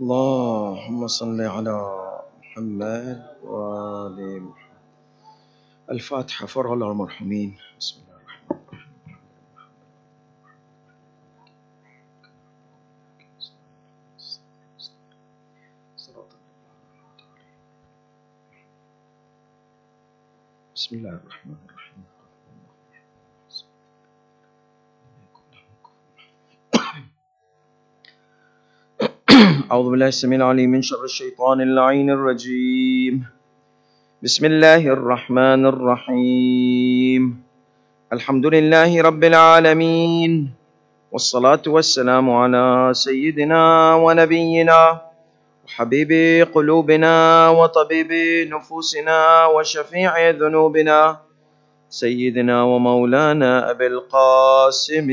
اللهم صل على محمد وآل محمد. الفاتحة فرع المرحومين. بسم الله الرحمن الرحيم. بسم الله الرحمن الرحيم. أعوذ بالله السميع العليم من شر الشيطان اللعين الرجيم. بسم الله الرحمن الرحيم. الحمد لله رب العالمين. والصلاة والسلام على سيدنا ونبينا وحبيب قلوبنا وطبيب نفوسنا وشفيع ذنوبنا سيدنا ومولانا أبي القاسم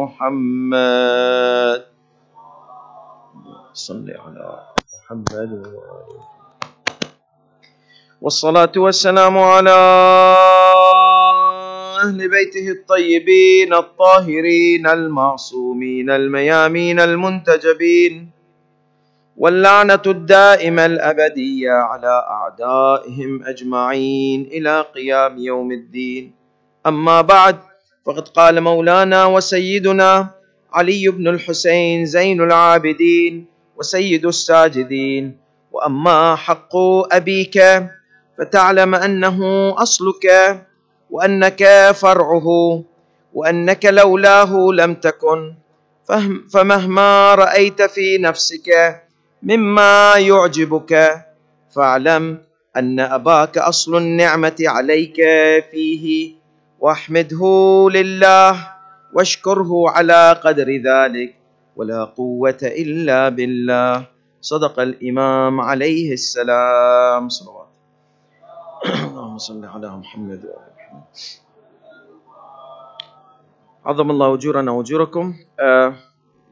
محمد. صل على محمد والصلاة والسلام على أهل بيته الطيبين الطاهرين المعصومين الميامين المنتجبين واللعنة الدائمة الأبدية على أعدائهم أجمعين إلى قيام يوم الدين. أما بعد فقد قال مولانا وسيدنا علي بن الحسين زين العابدين وسيد الساجدين. وأما حق أبيك فتعلم أنه أصلك وأنك فرعه وأنك لولاه لم تكن. فمهما رأيت في نفسك مما يعجبك فاعلم أن أباك أصل النعمة عليك فيه. واحمده لله واشكره على قدر ذلك. ولا قوة إلا بالله. صدق الإمام عليه السلام. صلوات. اللهم صل على محمد وآل محمد. عظم الله أجورنا وأجوركم.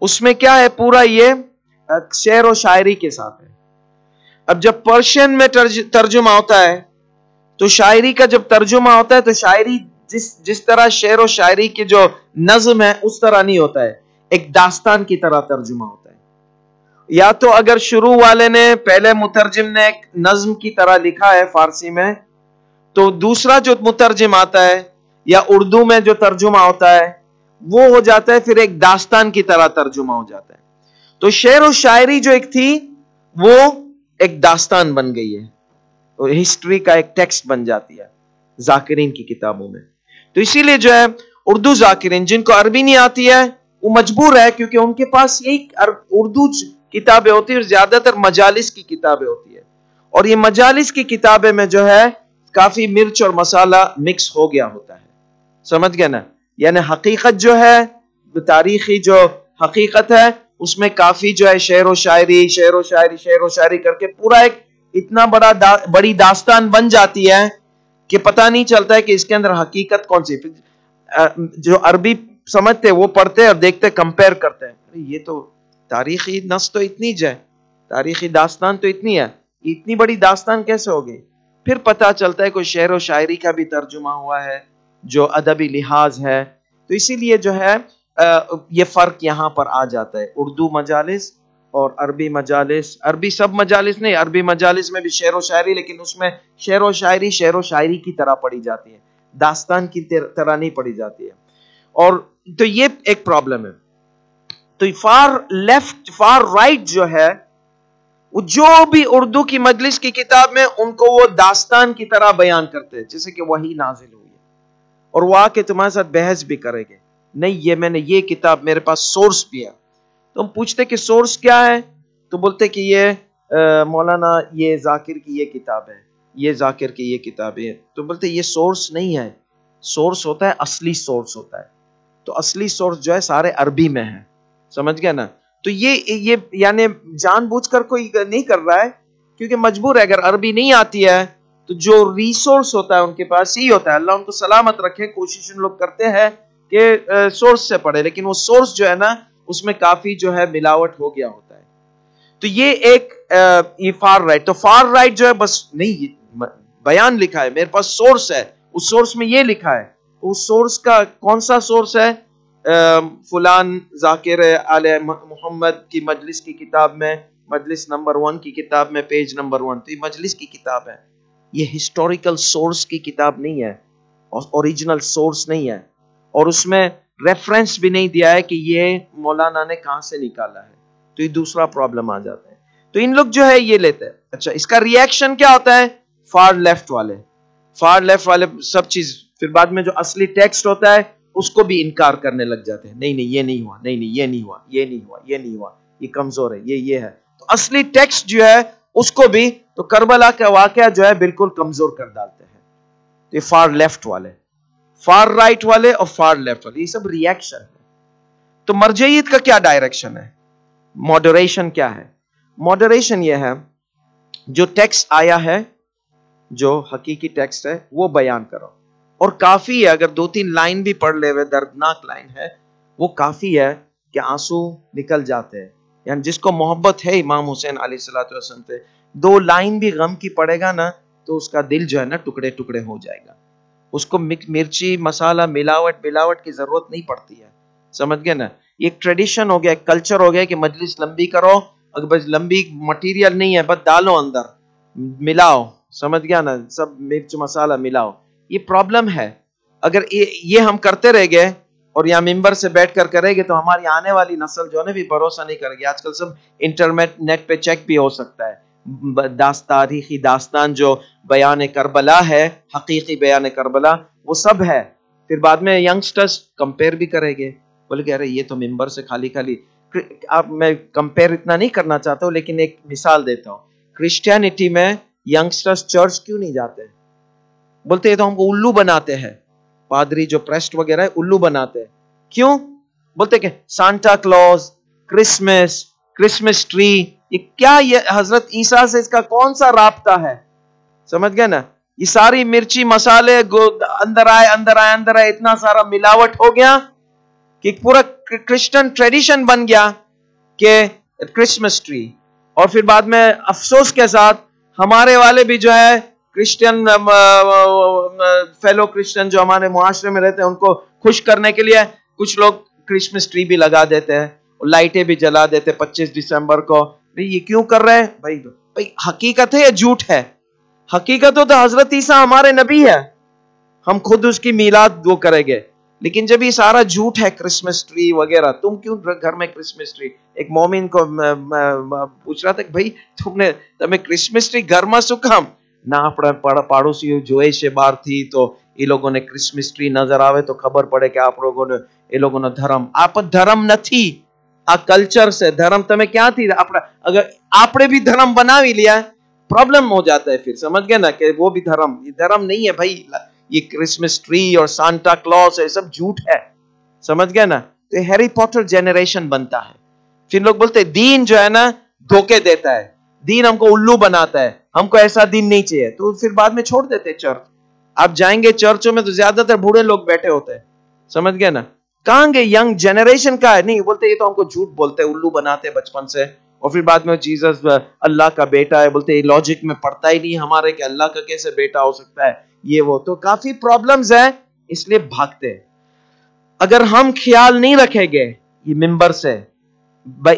اس میں کیا ہے پورا یہ شعر و شاعری کے ساتھ ہے۔ اب جب پرشین میں ترجمہ ہوتا ہے، تو شاعری کا جب ترجمہ ہوتا ہے، تو شاعری جس جس طرح شعر و شاعری کی جو نظم ہے اس طرح نہیں ہوتا ہے۔ ایک داستان کی طرح ترجمہ ہوتا ہے۔ یا تو اگر شروع والے نے، پہلے مترجم نے ایک نظم کی طرح لکھا ہے فارسی میں، تو دوسرا جو مترجم آتا ہے، یا اردو میں جو ترجمہ ہوتا ہے وہ ہو جاتا ہے، پھر ایک داستان کی طرح ترجمہ ہو جاتا ہے۔ تو شعر و شاعری جو ایک تھی، وہ ایک داستان بن گئی ہے۔ اور ہسٹری کا ایک ٹیکسٹ بن جاتی ہے ذاکرین کی کتابوں میں۔ تو اسی لیے جو ہے، اردو ذاکرین، جن کو عربی نہیں آتی ہے، وہ مجبور ہے کیونکہ ان کے پاس یہی اردو کتابیں ہوتی ہیں اور زیادہ تر مجالس کی کتابیں ہوتی ہے اور یہ مجالس کی کتابیں میں جو ہے، کافی مرچ اور مسالہ مکس ہو گیا ہوتا ہے۔ سمجھ گیا نا؟ یعنی حقیقت جو ہے تاریخی جو حقیقت ہے، اس میں کافی جو ہے شعر و شاعری، شعر و شاعری، شعر و شاعری کر کے پورا ایک اتنا بڑا دا، بڑی داستان بن جاتی ہے کہ پتہ نہیں چلتا ہے کہ اس کے اندر حقیقت کون سی جو عربی سمجھتے وہ پڑھتے اور دیکھتے کمپیر کرتے ہیں۔ یہ تو تاریخی نس تو اتنی جائے، تاریخی داستان تو اتنی ہے۔ اتنی بڑی داستان کیسے ہو گئی پھر پتہ چلتا ہے کوئی شعر و شاعری کا بھی ترجمہ ہوا ہے۔ جو ادبی لحاظ ہے، تو اسی لیے جو ہے یہ فرق یہاں پر آ جاتا ہے۔ اردو مجالس اور عربی مجالس، عربی سب مجالس نہیں، عربی مجالس میں بھی شعر و شاعری، لیکن اس میں شعر و شاعری شعر و شاعری کی طرح پڑھی جاتی ہے۔ داستان کی طرح نہیں پڑھی جاتی ہے۔ اور تو یہ ایک پرابلم ہے۔ تو فار لیفٹ فار رائٹ جو ہے جو بھی اردو کی مجلس کی کتاب میں ان کو وہ داستان کی طرح بیان کرتے ہیں، جیسے کہ وہی نازل ہوئی۔ اور وہ آ کے تمہارے ساتھ بحث بھی کرے گے۔ نہیں، یہ میں نے یہ کتاب میرے پاس سورس بھی ہے۔ تو ہم پوچھتے کہ سورس کیا ہے؟ تو بولتے کہ یہ مولانا، یہ ذاکر کی یہ کتاب ہے۔ یہ ذاکر کی یہ کتاب ہے۔ تو بولتے یہ سورس نہیں ہے۔ سورس ہوتا ہے، اصلی سورس ہوتا ہے۔ تو اصلی سورس جو ہے، سارے عربی میں ہے۔ سمجھ گیا نا؟ تو یہ یہ یعنی جان بوجھ کر کوئی نہیں کر رہا ہے، کیونکہ مجبور ہے، اگر عربی نہیں آتی ہے تو جو ریسورس ہوتا ہے ان کے پاس یہی ہوتا ہے۔ اللہ ان کو سلامت رکھے کوشش ان لوگ کرتے ہیں کہ سورس سے پڑھے لیکن وہ سورس جو ہے نا، اس میں کافی جو ہے ملاوٹ ہو گیا ہوتا ہے۔ تو یہ ایک یہ فار رائٹ تو فار رائٹ جو ہے، بس نہیں بیان لکھا ہے۔ میرے پاس سورس ہے۔ اس سورس میں یہ لکھا ہے۔ اس سورس کا کون سا سورس ہے؟ فلان ذاکر علیہ محمد کی مجلس کی کتاب میں، مجلس نمبر ون کی کتاب میں پیج نمبر ون تو یہ مجلس کی کتاب ہے۔ یہ ہسٹوریکل سورس کی کتاب نہیں ہے اوریجنل سورس نہیں ہے۔ اور اس میں ریفرنس بھی نہیں دیا ہے کہ یہ مولانا نے کہاں سے نکالا ہے۔ تو یہ دوسرا پرابلم آ جاتا ہے۔ تو ان لوگ جو ہے یہ لیتے ہیں۔ اچھا اس کا ریئیکشن کیا ہوتا ہے؟ فار لیفٹ والے۔ فار لیفٹ والے سب چیز، پھر بعد میں جو اصلی ٹیکسٹ ہوتا ہے، اس کو بھی انکار کرنے لگ جاتے ہیں۔ نہیں نہیں، یہ نہیں ہوا۔ نہیں نہیں، یہ نہیں ہوا۔ یہ نہیں ہوا۔ یہ نہیں ہوا۔ یہ کمزور ہے۔ یہ یہ ہے۔ تو اصلی ٹیکسٹ جو ہے، اس کو بھی تو کربلا کا واقعہ جو ہے بالکل کمزور کر ڈالتے ہیں۔ تو یہ فار لیفٹ والے، فار رائٹ والے اور فار لیفٹ والے، یہ سب ریئیکشن ہے تو مرجعیت کا کیا ڈائریکشن ہے؟ ماڈریشن کیا ہے؟ ماڈریشن یہ ہے، جو ٹیکسٹ آیا ہے، جو حقیقی ٹیکسٹ ہے، وہ بیان کرو۔ اور کافی ہے، اگر دو تین لائن بھی پڑھ لے ہوئے، دردناک لائن ہے، وہ کافی ہے کہ آنسو نکل جاتے ہیں۔ یعنی جس کو محبت ہے امام حسین علیہ السلۃ وسلم سے، دو لائن بھی غم کی پڑے گا نا، تو اس کا دل جو ہے نا ٹکڑے ٹکڑے ہو جائے گا۔ اس کو مرچی، مسالہ، ملاوٹ ملاوٹ کی ضرورت نہیں پڑتی ہے۔ سمجھ گئے نا؟ ایک ٹریڈیشن ہو گیا، ایک کلچر ہو گیا کہ مجلس لمبی کرو، اگر بس لمبی مٹیریل نہیں ہے، بس ڈالو اندر۔ ملاؤ، سمجھ گیا نا؟ سب مرچ، مسالہ ملاؤ۔ یہ پرابلم ہے۔ اگر یہ ہم کرتے رہ گئے اور یہاں ممبر سے بیٹھ کر کرے گے تو ہماری آنے والی نسل جو ہے بھی بھروسہ نہیں کرے گی۔ آج کل سب انٹرنیٹ نیٹ پہ چیک بھی ہو سکتا ہے۔ داست تاریخی داستان جو بیان کربلا ہے، حقیقی بیان کربلا، وہ سب ہے۔ پھر بعد میں ینگسٹرز کمپیر بھی کرے گے۔ بولے کہ ارے یہ تو ممبر سے خالی خالی اب میں کمپیر اتنا نہیں کرنا چاہتا ہوں، لیکن ایک مثال دیتا ہوں۔ کرسچینٹی میں ینگسٹرز چرچ کیوں نہیں جاتے؟ بولتے ہیں تو ہم کو الو بناتے ہیں۔ پادری جو پریسٹ وغیرہ ہے، الو بناتے ہیں۔ کیوں؟ بولتے کہ Santa Claus, Christmas Christmas tree, یہ کیا یہ حضرت عیسیٰ سے اس کا کون سا رابطہ ہے؟ سمجھ گئے نا؟ یہ ساری مرچی مسالے اندر آئے اندر آئے اندر آئے، اتنا سارا ملاوٹ ہو گیا کہ پورا کرسچن ٹریڈیشن بن گیا کہ کرسمس ٹری۔ اور پھر بعد میں افسوس کے ساتھ ہمارے والے بھی جو ہے کرسچن فیلو کرسچن جو ہمارے معاشرے میں رہتے ہیں، ان کو خوش کرنے کے لیے کچھ لوگ کرسمس ٹری بھی لگا دیتے ہیں، لائٹیں بھی جلا دیتے پچیس دسمبر کو۔ یہ کیوں کر رہے ہیں؟ بھائی بھائی، حقیقت ہے یا جھوٹ ہے؟ حقیقت تو حضرت عیسیٰ ہمارے نبی ہے۔ ہم خود اس کی میلاد وہ کریں گے۔ لیکن جب یہ سارا جھوٹ ہے کرسمس ٹری وغیرہ، تم کیوں گھر میں کرسمس ٹری ایک مومن کو پوچھ رہا تھا کہ بھائی، تم نے، تمہیں کرسمس ٹری گھر میں سکھام؟ نہ اپنا پڑوسی جو ایشے بار تھی تو یہ لوگوں نے کرسمس ٹری نظر آوے تو خبر پڑے کہ آپ لوگوں نے یہ لوگوں نے دھرم آپ دھرم نہ تھی آ کلچر سے دھرم تمہیں کیا تھی اپنا اگر آپ نے بھی دھرم بنا بھی لیا پرابلم ہو جاتا ہے پھر سمجھ گئے نا کہ وہ بھی دھرم یہ دھرم نہیں ہے بھائی یہ کرسمس ٹری اور سانٹا کلوس یہ سب جھوٹ ہے سمجھ گئے نا تو ہیری پوٹر جنریشن بنتا ہے پھر لوگ بولتے دین دین ہم کو الو بناتا ہے، ہم کو ایسا دین نہیں چاہیے۔ تو پھر بعد میں چھوڑ دیتے چرچ۔ آپ جائیں گے چرچوں میں تو زیادہ تر بوڑھے لوگ بیٹھے ہوتے ہیں۔ سمجھ گئے نا؟ کہاں گے؟ ینگ جنریشن کا ہے۔ نہیں، بولتے یہ تو ہم کو جھوٹ بولتے الو بناتے بچپن سے۔ اور پھر بعد میں جیزس، اللہ کا بیٹا ہے، بولتے یہ لاجک میں پڑتا ہی نہیں ہمارے کہ اللہ کا کیسے بیٹا ہو سکتا ہے۔ یہ وہ۔ تو کافی پرابلمز ہیں، اس لیے بھاگتے اگر ہم خیال نہیں رکھیں گے، یہ ممبر سے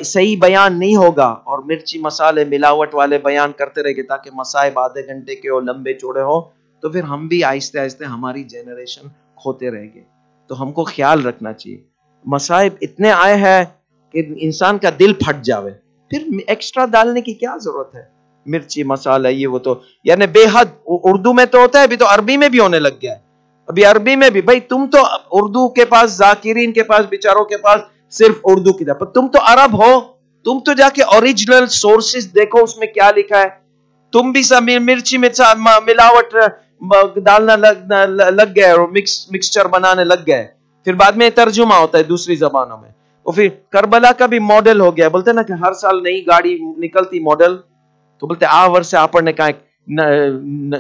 صحیح بیان نہیں ہوگا اور مرچی مسالے ملاوٹ والے بیان کرتے رہے گے تاکہ مسائب آدھے گھنٹے کے ہو لمبے چوڑے ہو تو پھر ہم بھی آہستہ آہستہ ہماری جنریشن کھوتے رہیں گے۔ تو ہم کو خیال رکھنا چاہیے۔ مسائب اتنے آئے ہیں کہ انسان کا دل پھٹ جاوے۔ پھر ایکسٹرا ڈالنے کی کیا ضرورت ہے؟ مرچی، مسالہ، یہ وہ تو۔ یعنی بے حد اردو میں تو ہوتا ہے، ابھی تو عربی میں بھی ہونے لگ گیا ہے۔ ابھی عربی میں بھی۔ بھائی تم تو اردو کے پاس، ذاکرین کے پاس، بیچاروں کے پاس صرف اردو کی طرف تم تو عرب ہو، تم تو جا کے اوریجنل سورسز دیکھو، اس میں کیا لکھا ہے۔ تم بھی سب مرچی ملاوٹ ڈالنا لگ لگ گئے اور مکس مکسچر بنانے لگ گئے۔ پھر بعد میں ترجمہ ہوتا ہے دوسری زبانوں میں۔ اور پھر کربلا کا بھی ماڈل ہو گیا۔ بولتے نا کہ ہر سال نئی گاڑی نکلتی ماڈل تو بولتے آور سے آپ نے کہا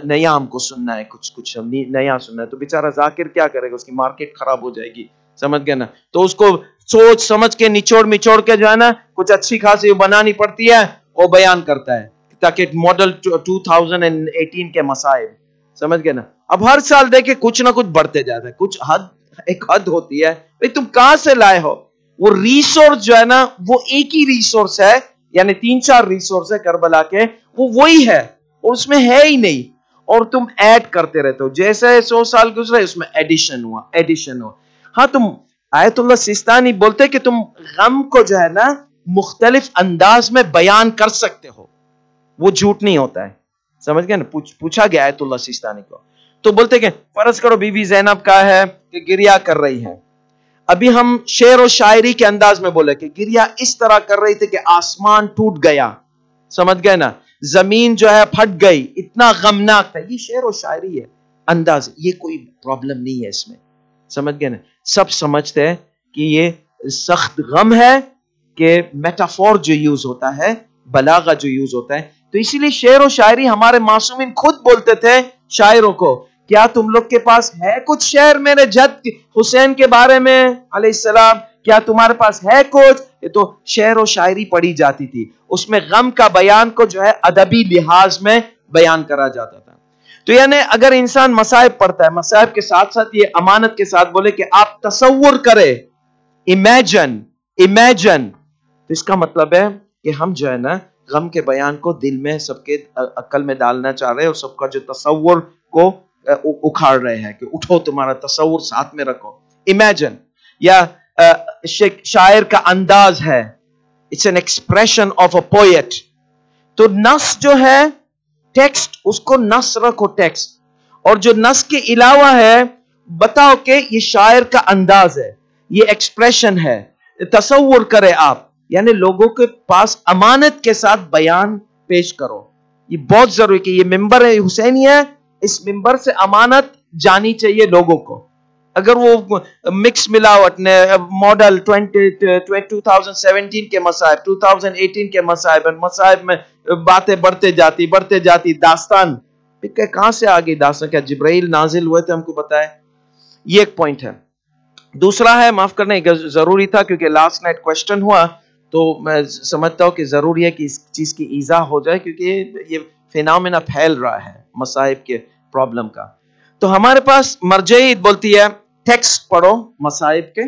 نیا ہم کو سننا ہے، کچھ کچھ نیا سننا ہے۔ تو بیچارہ ذاکر کیا کرے گا؟ اس کی مارکیٹ خراب ہو جائے گی۔ سمجھ گئے نا؟ تو اس کو سوچ سمجھ کے نچوڑ مچوڑ کے جو ہے نا، کچھ اچھی خاصی بنانی پڑتی ہے، وہ بیان کرتا ہے۔ تاکہ ماڈل 2018 کے مسائل، سمجھ گئے نا؟ اب ہر سال دیکھے کچھ نہ کچھ بڑھتے جاتا ہے۔ کچھ حد، ایک حد ہوتی ہے۔ بھائی، تم کہاں سے لائے ہو؟ وہ ریسورس جو ہے نا، وہ ایک ہی ریسورس ہے یعنی تین چار ریسورس ہے کربلا کے۔ وہ وہی ہے، اور اس میں ہے ہی نہیں۔ اور تم ایڈ کرتے رہتے ہو۔ جیسے سو سال گزرے، اس میں ایڈیشن ہوا ایڈیشن ہوا۔ ہاں تم آیت اللہ سیستانی بولتے کہ تم غم کو جو ہے نا مختلف انداز میں بیان کر سکتے ہو۔ وہ جھوٹ نہیں ہوتا ہے۔ سمجھ گئے نا؟ پوچھا گیا آیت اللہ سیستانی کو۔ تو بولتے کہ فرض کرو بی بی زینب کا ہے کہ گریا کر رہی ہے۔ ابھی ہم شعر و شاعری کے انداز میں بولے کہ گریا اس طرح کر رہی تھی کہ آسمان ٹوٹ گیا۔ سمجھ گئے نا؟ زمین جو ہے پھٹ گئی۔ اتنا غمناک تھا۔ یہ شعر و شاعری ہے۔ انداز، یہ کوئی پرابلم نہیں ہے اس میں۔ سمجھ گئے نا؟ سب سمجھتے ہیں کہ یہ سخت غم ہے کہ میٹافور جو یوز ہوتا ہے، بلاغا جو یوز ہوتا ہے۔ تو اسی لیے شعر و شاعری ہمارے معصومین خود بولتے تھے شاعروں کو، کیا تم لوگ کے پاس ہے کچھ شعر میرے جد حسین کے بارے میں؟ علیہ السلام، کیا تمہارے پاس ہے کچھ؟ یہ تو شعر و شاعری پڑھی جاتی تھی۔ اس میں غم کا بیان کو جو ہے ادبی لحاظ میں بیان کرا جاتا تھا۔ تو یعنی اگر انسان مسائب پڑھتا ہے مسائب کے ساتھ ساتھ یہ امانت کے ساتھ بولے کہ آپ تصور کرے امیجن امیجن تو اس کا مطلب ہے کہ ہم جو ہے نا غم کے بیان کو دل میں سب کے عقل میں ڈالنا چاہ رہے ہیں اور سب کا جو تصور کو اکھاڑ رہے ہیں کہ اٹھو تمہارا تصور ساتھ میں رکھو۔ امیجن یا شاعر کا انداز ہے۔ It's an expression of a poet تو نس جو ہے ٹیکسٹ، اس کو نس رکھو، ٹیکسٹ۔ اور جو نس کے علاوہ ہے، بتاؤ کہ یہ شاعر کا انداز ہے، یہ ایکسپریشن ہے، تصور کرے آپ۔ یعنی لوگوں کے پاس امانت کے ساتھ بیان پیش کرو۔ یہ بہت ضروری کہ یہ ممبر ہے حسینی ہے، اس ممبر سے امانت جانی چاہیے لوگوں کو۔ اگر وہ مکس ملاوٹ نے ماڈل سیونٹین کے مسائب ٹو تھاؤزینڈ ایٹین کے مسائب مسائب میں باتیں بڑھتے جاتی بڑھتے جاتی، داستان۔ کہاں سے آگئی داستان؟ کیا جبرائیل نازل ہوئے تھے ہم کو بتائے یہ ایک پوائنٹ ہے۔ دوسرا ہے، معاف کرنے ضروری تھا کیونکہ لاسٹ نائٹ کوشچن ہوا، تو میں سمجھتا ہوں کہ ضروری ہے کہ اس چیز کی ایزا ہو جائے کیونکہ یہ فینامنا پھیل رہا ہے مصائب کے پرابلم کا۔ تو ہمارے پاس مرجعید بولتی ہے ٹیکسٹ پڑھو مصائب کے۔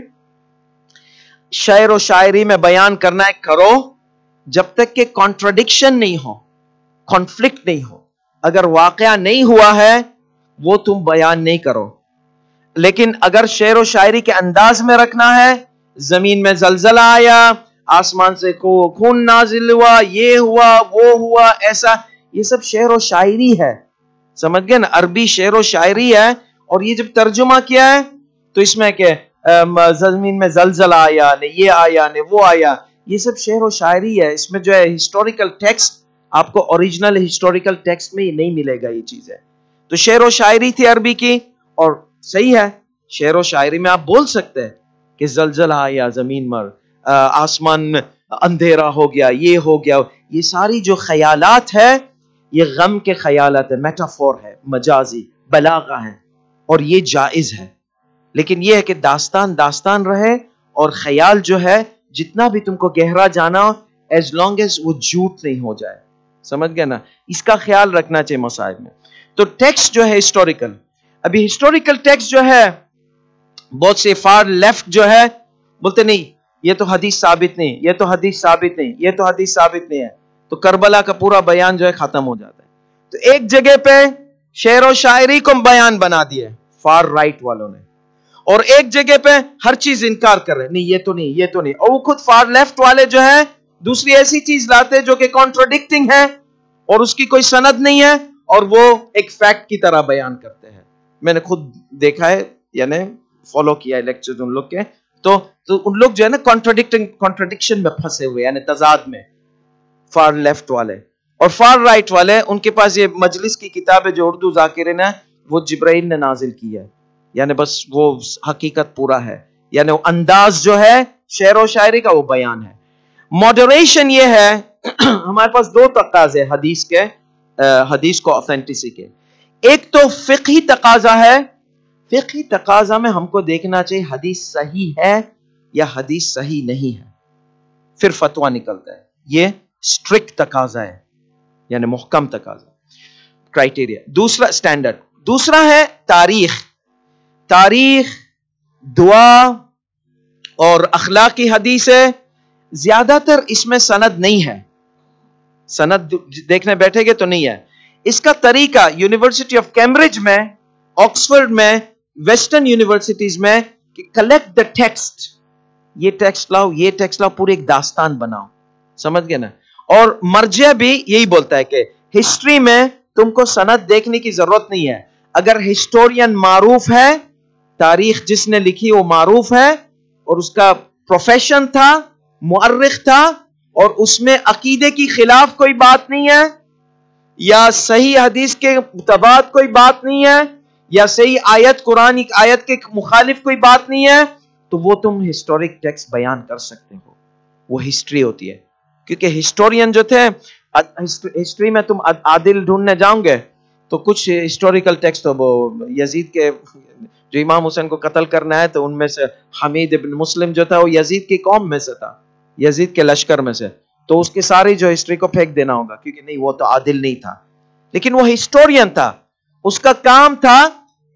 شعر و شاعری میں بیان کرنا ہے، کرو۔ جب تک کہ کانٹرڈکشن نہیں ہو کانفلکٹ نہیں ہو۔ اگر واقعہ نہیں ہوا ہے، وہ تم بیان نہیں کرو۔ لیکن اگر شعر و شاعری کے انداز میں رکھنا ہے، زمین میں زلزلہ آیا، آسمان سے خون نازل ہوا، یہ ہوا، وہ ہوا، ایسا، یہ سب شعر و شاعری ہے۔ سمجھ گئے نا؟ عربی شعر و شاعری ہے اور یہ جب ترجمہ کیا ہے تو اس میں کہ زمین میں زلزلہ آیا، نے یہ آیا، نے وہ آیا، یہ سب شعر و شاعری ہے۔ اس میں جو ہے ہسٹوریکل ٹیکسٹ آپ کو اوریجنل ہسٹوریکل ٹیکسٹ میں نہیں ملے گا یہ چیز ہے تو شعر و شاعری تھی عربی کی اور صحیح ہے، شعر و شاعری میں آپ بول سکتے ہیں کہ زلزلہ آیا، زمین مر آسمان میں اندھیرا ہو گیا، یہ ہو گیا۔ یہ ساری جو خیالات ہے یہ غم کے خیالات ہے میٹافور ہے مجازی بلاغہ ہے اور یہ جائز ہے لیکن یہ ہے کہ داستان داستان رہے اور خیال جو ہے، جتنا بھی تم کو گہرا جانا ایز لانگ ایز وہ جھوٹ نہیں ہو جائے۔ سمجھ گئے نا؟ اس کا خیال رکھنا چاہیے مسائل میں۔ تو ٹیکس جو ہے ہسٹوریکل ابھی ہسٹوریکل ٹیکس جو ہے، بہت سے فار لیفٹ جو ہے، بولتے نہیں، یہ تو حدیث ثابت نہیں، یہ تو حدیث ثابت نہیں، یہ تو حدیث ثابت نہیں ہے۔ تو کربلا کا پورا بیان جو ہے ختم ہو جاتا ہے۔ تو ایک جگہ پہ شعر و شاعری کو بیان بنا دیے فار رائٹ والوں نے۔ اور ایک جگہ پہ ہر چیز انکار کر رہے نہیں یہ تو نہیں یہ تو نہیں۔ اور وہ خود فار لیفٹ والے جو ہے دوسری ایسی چیز لاتے جو کہ کانٹروڈکٹنگ ہے اور اس کی کوئی سند نہیں ہے اور وہ ایک فیکٹ کی طرح بیان کرتے ہیں۔ میں نے خود دیکھا ہے یعنی فالو کیا ہے لیکچر ان لوگ کے۔ تو, تو ان لوگ جو ہے نا کانٹروڈکٹنگ کانٹروڈکشن میں پھنسے ہوئے یعنی تضاد میں۔ فار لیفٹ والے۔ اور فار رائٹ والے، ان کے پاس یہ مجلس کی کتاب ہے جو اردو ذاکرین ہے وہ جبرائیل نے نازل کی ہے۔ یعنی بس وہ حقیقت پورا ہے۔ یعنی وہ انداز جو ہے، شعر و شاعری کا وہ بیان ہے۔ ماڈریشن یہ ہے، ہمارے پاس دو تقاضے حدیث کے حدیث کو اوتھینٹسی کے۔ ایک تو فقہی تقاضا ہے۔ فقہی تقاضا میں ہم کو دیکھنا چاہیے حدیث صحیح ہے یا حدیث صحیح نہیں ہے۔ پھر فتوا نکلتا ہے۔ یہ اسٹرکٹ تقاضا ہے یعنی محکم تقاضا کرائٹیریا دوسرا اسٹینڈرڈ دوسرا ہے تاریخ. تاریخ دعا اور اخلاقی حدیث ہے، زیادہ تر اس میں سند نہیں ہے۔ سند دیکھنے بیٹھے گے تو نہیں ہے۔ اس کا طریقہ یونیورسٹی آف کیمبرج میں آکسفرڈ میں ویسٹرن یونیورسٹیز میں کلیکٹ دا ٹیکسٹ یہ ٹیکسٹ لاؤ، یہ ٹیکسٹ لاؤ، پورے ایک داستان بناؤ۔ سمجھ گئے نا؟ اور مرجع بھی یہی بولتا ہے کہ ہسٹری میں تم کو سند دیکھنے کی ضرورت نہیں ہے۔ اگر ہسٹورین معروف ہے، تاریخ جس نے لکھی وہ معروف ہے، اور اس کا پروفیشن تھا معرخ تھا، اور اس میں عقیدے کی خلاف کوئی بات نہیں ہے، یا صحیح حدیث کے متباد کوئی بات نہیں ہے، یا صحیح آیت، قرآن آیت کے مخالف کوئی بات نہیں ہے، تو وہ تم ہسٹورک ٹیکس بیان کر سکتے ہو۔ وہ ہسٹری ہوتی ہے۔ کیونکہ ہسٹورین جو تھے ہسٹری میں تم عادل ڈھونڈنے جاؤں گے، تو کچھ ہسٹوریکل ٹیکسٹ وہ یزید کے، جو امام حسین کو قتل کرنا ہے، تو ان میں سے حمید ابن مسلم جو تھا، وہ یزید کی قوم میں سے تھا، یزید کے لشکر میں سے۔ تو اس کی ساری جو ہسٹری کو پھینک دینا ہوگا، کیونکہ نہیں، وہ تو عادل نہیں تھا۔ لیکن وہ ہسٹورین تھا۔ اس کا کام تھا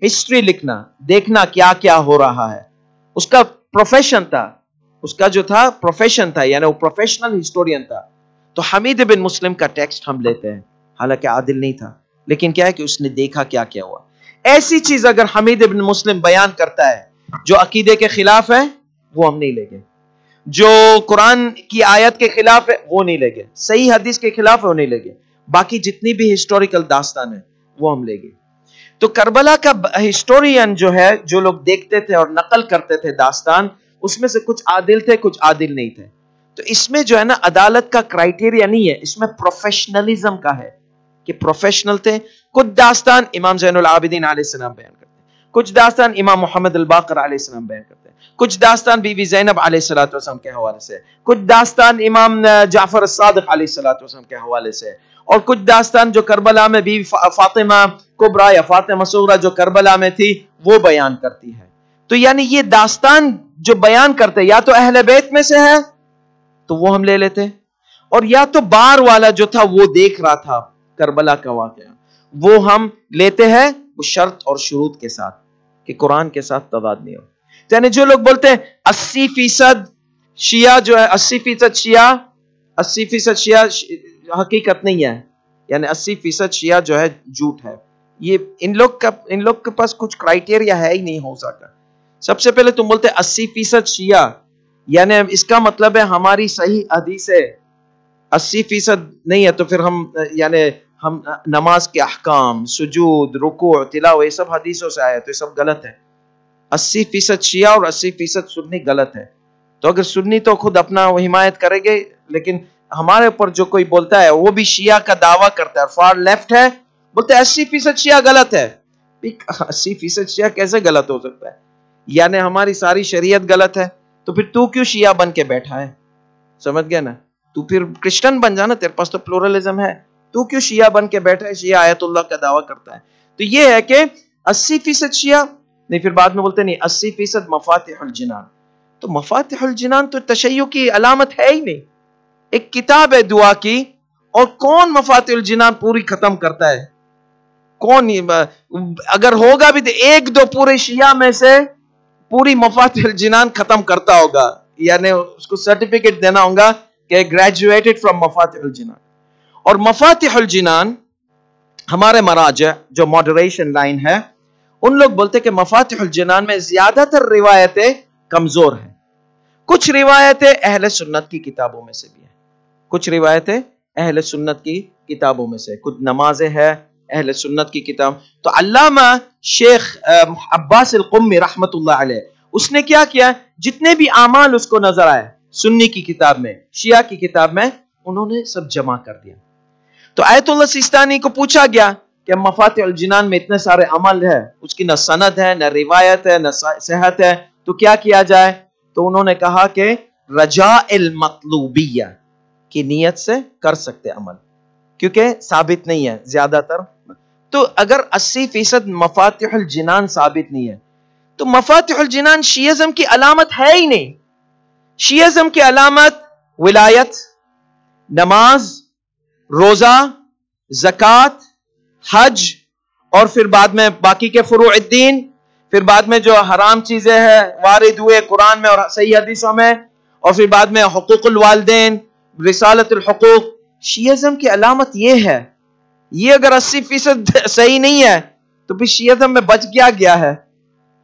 ہسٹری لکھنا، دیکھنا کیا کیا ہو رہا ہے۔ اس کا پروفیشن تھا۔ اس کا جو تھا پروفیشن تھا یعنی وہ پروفیشنل ہسٹورین تھا۔ تو حمید بن مسلم کا ٹیکسٹ ہم لیتے ہیں۔ حالانکہ عادل نہیں تھا۔ لیکن کیا ہے کہ اس نے دیکھا کیا کیا ہوا۔ ایسی چیز اگر حمید ابن مسلم بیان کرتا ہے، جو عقیدے کے خلاف ہے، وہ ہم نہیں لیں گے جو قرآن کی آیت کے خلاف ہے، وہ نہیں لے گے صحیح حدیث کے خلاف ہے، وہ نہیں لے گے باقی جتنی بھی ہسٹوریکل داستان ہے، وہ ہم لے گے تو کربلا کا ہسٹورین جو ہے، جو لوگ دیکھتے تھے اور نقل کرتے تھے داستان اس میں سے کچھ عادل تھے، کچھ عادل نہیں تھے۔ تو اس میں جو ہے نا، عدالت کا کرائٹیریا نہیں ہے، اس میں پروفیشنلزم کا ہے۔ کہ پروفیشنل تھے۔ کچھ داستان امام زین العابدین علیہ السلام بیان کرتے ہیں۔ کچھ داستان امام محمد الباقر علیہ السلام بیان کرتے ہیں۔ کچھ داستان بی بی زینب علیہ السلام والسلام کے حوالے سے۔ کچھ داستان امام جعفر الصادق علیہ السلام والسلام کے حوالے سے۔ اور کچھ داستان جو کربلا میں بی فاطمہ کبرا یا فاطمہ سغرا جو کربلا میں تھی، وہ بیان کرتی ہے۔ تو یعنی یہ داستان جو بیان کرتے یا تو اہل بیت میں سے ہے تو وہ ہم لے لیتے اور یا تو بار والا جو تھا وہ دیکھ رہا تھا کربلا کا واقعہ۔ وہ ہم لیتے ہیں وہ شرط اور شروط کے ساتھ کہ قرآن کے ساتھ تضاد نہیں ہو۔ یعنی جو لوگ بولتے ہیں اسی فیصد شیعہ جو ہے، اسی فیصد شیعہ، اسی فیصد شیعہ حقیقت نہیں ہے۔ یعنی اسی فیصد شیعہ جو ہے جھوٹ ہے۔ یہ ان لوگ کا، ان لوگ کے پاس کچھ کرائٹیریا ہے ہی نہیں، ہو سکتا۔ سب سے پہلے تم بولتے اسی فیصد شیعہ یعنی اس کا مطلب ہے ہماری صحیح حدیث ہے۔ اسی فیصد نہیں ہے تو پھر ہم یعنی ہم نماز کے احکام، سجود، رکوع تلاو یہ سب حدیثوں سے آئے تو یہ سب غلط ہے۔ اسی فیصد شیعہ اور اسی فیصد سنی غلط ہے۔ تو اگر سنی تو خود اپنا حمایت کرے گے، لیکن ہمارے اوپر جو کوئی بولتا ہے وہ بھی شیعہ کا دعویٰ کرتا ہے فار لیفٹ ہے، بولتے ہیں اسی فیصد شیعہ غلط ہے۔ اسی فیصد شیعہ کیسے غلط ہو سکتا ہے؟ یعنی ہماری ساری شریعت غلط ہے، تو پھر تو کیوں شیعہ بن کے بیٹھا ہے؟ سمجھ گیا نا؟ تو پھر کرسچن بن جانا، تیرے پاس تو پلورلزم ہے۔ تو کیوں شیعہ بن کے بیٹھا ہے؟ شیعہ آیت اللہ کا دعویٰ کرتا ہے۔ تو یہ ہے کہ اسی فیصد شیعہ، نہیں پھر بعد میں بولتے نہیں، اسی فیصد مفاتح الجنان۔ تو مفاتح الجنان تو تشیع کی علامت ہے ہی نہیں۔ ایک کتاب ہے دعا کی، اور کون مفاتح الجنان پوری ختم کرتا ہے؟ کون اگر ہوگا بھی تو ایک دو پورے شیعہ میں سے پوری مفاتح الجنان ختم کرتا ہوگا یعنی اس کو سرٹیفکیٹ دینا ہوگا کہ گریجویٹڈ فرام مفاتح الجنان۔ اور مفاتح الجنان ہمارے مراجع جو ماڈریشن لائن ہے، ان لوگ بولتے کہ مفاتح الجنان میں زیادہ تر روایتیں کمزور ہیں۔ کچھ روایتیں اہل سنت کی کتابوں میں سے بھی ہیں۔ کچھ روایتیں اہل سنت کی کتابوں میں سے، کچھ نمازیں ہیں اہل سنت کی کتاب۔ تو علامہ شیخ عباس القمی رحمت اللہ علیہ، اس نے کیا کیا؟ جتنے بھی اعمال اس کو نظر آئے، سنی کی کتاب میں، شیعہ کی کتاب میں، انہوں نے سب جمع کر دیا۔ تو آیت اللہ سیستانی کو پوچھا گیا کہ مفات الجنان میں اتنے سارے عمل ہے اس کی نہ سند ہے، نہ روایت ہے، نہ صحت ہے، تو کیا کیا جائے؟ تو انہوں نے کہا کہ رجا المطلوبیہ کی نیت سے کر سکتے عمل، کیونکہ ثابت نہیں ہے، زیادہ تر تو اگر اسی فیصد مفاتح الجنان ثابت نہیں ہے، تو مفاتح الجنان شیعزم کی علامت ہے ہی نہیں۔ شیعزم کی علامت ولایت، نماز، روزہ، زکوٰۃ، حج، اور پھر بعد میں باقی کے فروع الدین، پھر بعد میں جو حرام چیزیں ہیں، وارد ہوئے قرآن میں اور صحیح حدیثوں میں، اور پھر بعد میں حقوق الوالدین، رسالت الحقوق۔ شیعزم کی علامت یہ ہے یہ اگر اسی فیصد صحیح نہیں ہے، تو پھر شیعزم میں بچ گیا گیا ہے؟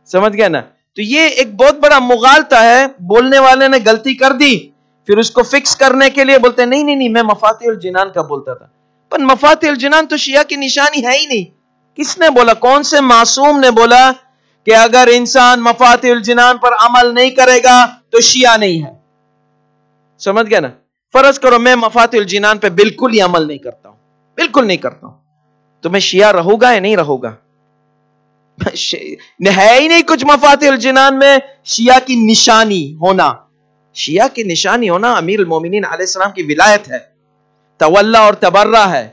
سمجھ گیا نا؟ تو یہ ایک بہت بڑا مغالتا ہے، بولنے والے نے غلطی کر دی، پھر اس کو فکس کرنے کے لیے بولتے نہیں نہیں نہیں، میں مفات الجنان کا بولتا تھا۔ پر مفات الجنان تو شیعہ کی نشانی ہے ہی نہیں۔ کس نے بولا؟ کون سے معصوم نے بولا کہ اگر انسان مفات الجنان پر عمل نہیں کرے گا تو شیعہ نہیں ہے؟ سمجھ گیا نا؟ فرض کرو، میں مفات الجنان پہ بالکل ہی عمل نہیں کرتا ہوں۔ بالکل نہیں کرتا ہوں۔ تو میں شیعہ رہوں گا یا نہیں رہوں گا ہے ہی نہیں کچھ مفات الجنان میں شیعہ کی نشانی ہونا۔ شیعہ کی نشانی ہونا امیر المومنین علیہ السلام کی ولایت ہے طلّہ اور تبرہ ہے۔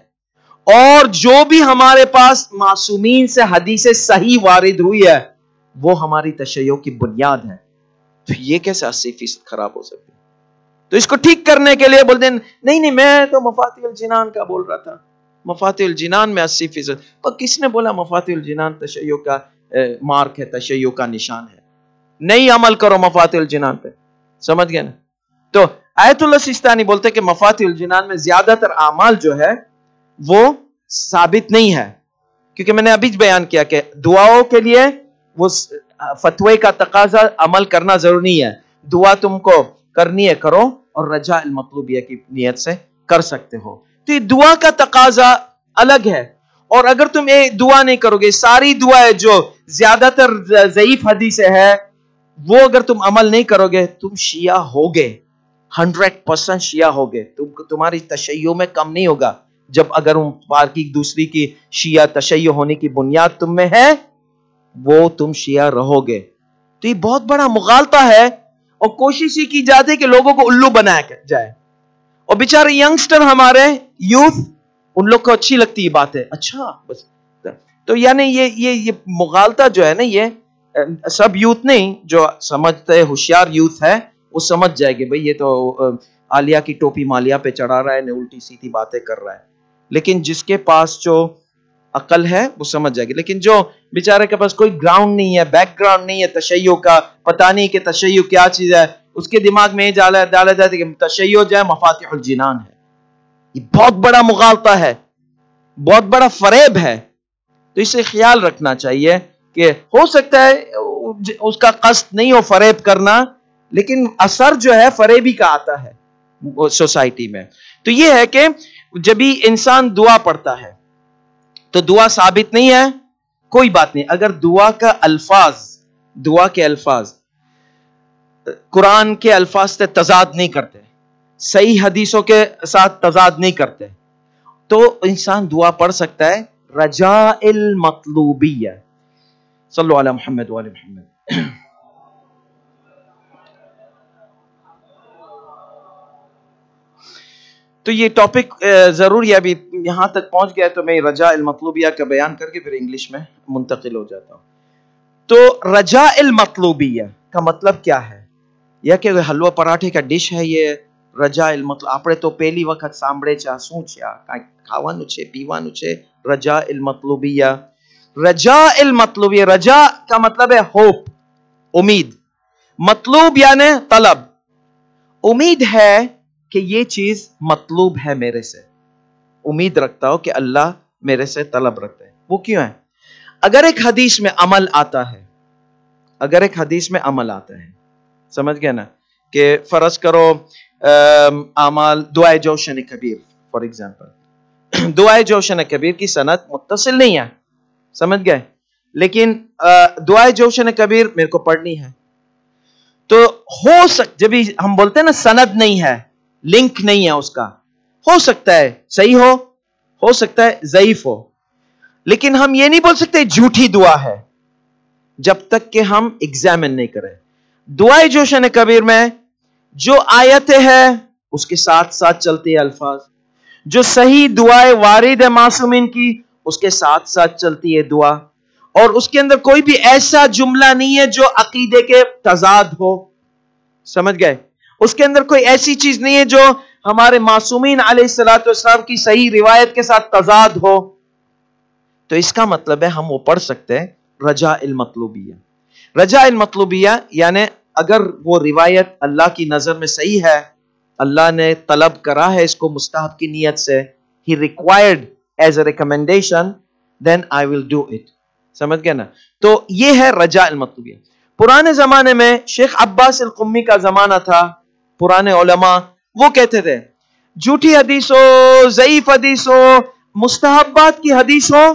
اور جو بھی ہمارے پاس معصومین سے حدیث صحیح وارد ہوئی ہے، وہ ہماری تشیعوں کی بنیاد ہے۔ تو یہ کیسے اسی فیصد خراب ہو سکتی؟ تو اس کو ٹھیک کرنے کے لیے بولتے نہیں نہیں، میں تو مفاتی الجنان کا بول رہا تھا۔ مفات الجنان میں اسی فیصد۔ پر کس نے بولا مفات الجنان تشیع کا مارک ہے، تشیع کا نشان ہے؟ نہیں عمل کرو مفات الجنان پہ۔ سمجھ گئے نا؟ تو آیت اللہ سستانی بولتے کہ مفات الجنان میں زیادہ تر اعمال جو ہے، وہ ثابت نہیں ہے۔ کیونکہ میں نے ابھی بیان کیا کہ دعاؤں کے لیے وہ فتوے کا تقاضا عمل کرنا ضروری ہے۔ دعا تم کو کرنی ہے، کرو اور رجا المطلوبیہ کی نیت سے کر سکتے ہو۔ تو یہ دعا کا تقاضا الگ ہے۔ اور اگر تم یہ دعا نہیں کرو گے، ساری دعائیں جو زیادہ تر ضعیف حدیث ہے، وہ اگر تم عمل نہیں کرو گے، تم شیعہ ہوگے۔ ہنڈریڈ پرسینٹ شیعہ ہوگے۔ تم تمہاری تشیع میں کم نہیں ہوگا۔ جب اگر کی دوسری کی شیعہ تشیع ہونے کی بنیاد تم میں ہے، وہ تم شیعہ رہو گے۔ تو یہ بہت بڑا مغالطہ ہے اور کوشش ہی کی جاتی ہے کہ لوگوں کو الو بنایا جائے۔ اور بیچارے ینگسٹر ہمارے یوتھ ان لوگ کو اچھی لگتی یہ بات ہے اچھا بس۔ تو یعنی یہ یہ مغالطہ جو ہے نا، یہ، سب یوتھ نہیں، جو سمجھتے ہوشیار یوتھ ہے، وہ سمجھ جائے گے بھئی یہ تو آلیا کی ٹوپی مالیا پہ چڑھا رہا ہے الٹی سیدھی باتیں کر رہا ہے۔ لیکن جس کے پاس جو عقل ہے، وہ سمجھ جائے گی۔ لیکن جو بیچارے کے پاس کوئی گراؤنڈ نہیں ہے بیک گراؤنڈ نہیں ہے، تشیع کا، پتہ نہیں کہ تشیع کیا چیز ہے۔ اس کے دماغ میں ڈالا ڈالا جاتا ہے کہ تشیع جو ہے مفاتح الجنان ہے۔ یہ بہت بڑا مغالطہ ہے، بہت بڑا فریب ہے۔ تو اسے خیال رکھنا چاہیے کہ ہو سکتا ہے اس کا قصد نہیں ہو فریب کرنا، لیکن اثر جو ہے فریبی کا آتا ہے سوسائٹی میں۔ تو یہ ہے کہ جب انسان دعا پڑھتا ہے، تو دعا ثابت نہیں ہے، کوئی بات نہیں۔ اگر دعا کا الفاظ، دعا کے الفاظ قرآن کے الفاظ سے تضاد نہیں کرتے، صحیح حدیثوں کے ساتھ تضاد نہیں کرتے۔ تو انسان دعا پڑھ سکتا ہے رجا المطلوبیہ صلو علی محمد وعلی محمد۔ تو یہ ٹاپک ضرور یہ ابھی یہاں تک پہنچ گیا تو میں رجا المطلوبیہ کا بیان کر کے پھر انگلش میں منتقل ہو جاتا ہوں۔ تو رجا المطلوبیہ کا مطلب کیا ہے؟ یا کہ حلوہ پراٹھے کا ڈش ہے یہ رجا المطلوب آپ تو پہلی وقت سامبڑے چاہ سوچیا کھاوانو چھے پیوانو چھے رجا المطلوبیہ رجا المطلوبیہ رجا کا مطلب ہے ہوپ امید۔ مطلوب یعنی طلب۔ امید ہے کہ یہ چیز مطلوب ہے میرے سے۔ امید رکھتا ہو کہ اللہ میرے سے طلب رکھتے ہیں وہ کیوں ہے؟ اگر ایک حدیث میں عمل آتا ہے، اگر ایک حدیث میں عمل آتا ہے سمجھ گیا نا؟ کہ فرض کرو اعمال، دعائے جوشن کبیر فار ایگزامپل دعائے جوشن کبیر کی صنعت متصل نہیں ہے، سمجھ گئے؟ لیکن دعائے جوشن کبیر میرے کو پڑھنی ہے۔ تو ہو سک، جب ہم بولتے ہیں نا سند نہیں ہے لنک نہیں ہے اس کا، ہو سکتا ہے، صحیح ہو؟ ہو سکتا ہے، ضعیف ہو۔ لیکن ہم یہ نہیں بول سکتے جھوٹی دعا ہے، جب تک کہ ہم ایگزامن نہیں کریں۔ دعائے جوشن کبیر میں جو آیت ہے اس کے ساتھ ساتھ چلتے الفاظ۔ جو صحیح دعائیں وارد ہے معصومین کی، اس کے ساتھ ساتھ چلتی ہے دعا۔ اور اس کے اندر کوئی بھی ایسا جملہ نہیں ہے جو عقیدے کے تضاد ہو۔ سمجھ گئے؟ اس کے اندر کوئی ایسی چیز نہیں ہے جو ہمارے معصومین علیہ السلاۃ والسلام کی صحیح روایت کے ساتھ تضاد ہو۔ تو اس کا مطلب ہے ہم وہ پڑھ سکتے ہیں رجا المطلوبیہ۔ رجا المطلوبیہ یعنی اگر وہ روایت اللہ کی نظر میں صحیح ہے، اللہ نے طلب کرا ہے اس کو مستحب کی نیت سے ہی required as a recommendation then I will do it سمجھ گیا نا؟ تو یہ ہے رجا المطلوبیہ پرانے زمانے میں شیخ عباس القمی کا زمانہ تھا، پرانے علماء وہ کہتے تھے، جھوٹی حدیث ہو ضعیف حدیث ہو مستحبات کی حدیث ہو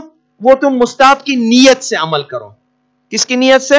وہ تم مستحب کی نیت سے عمل کرو۔ کس کی نیت سے؟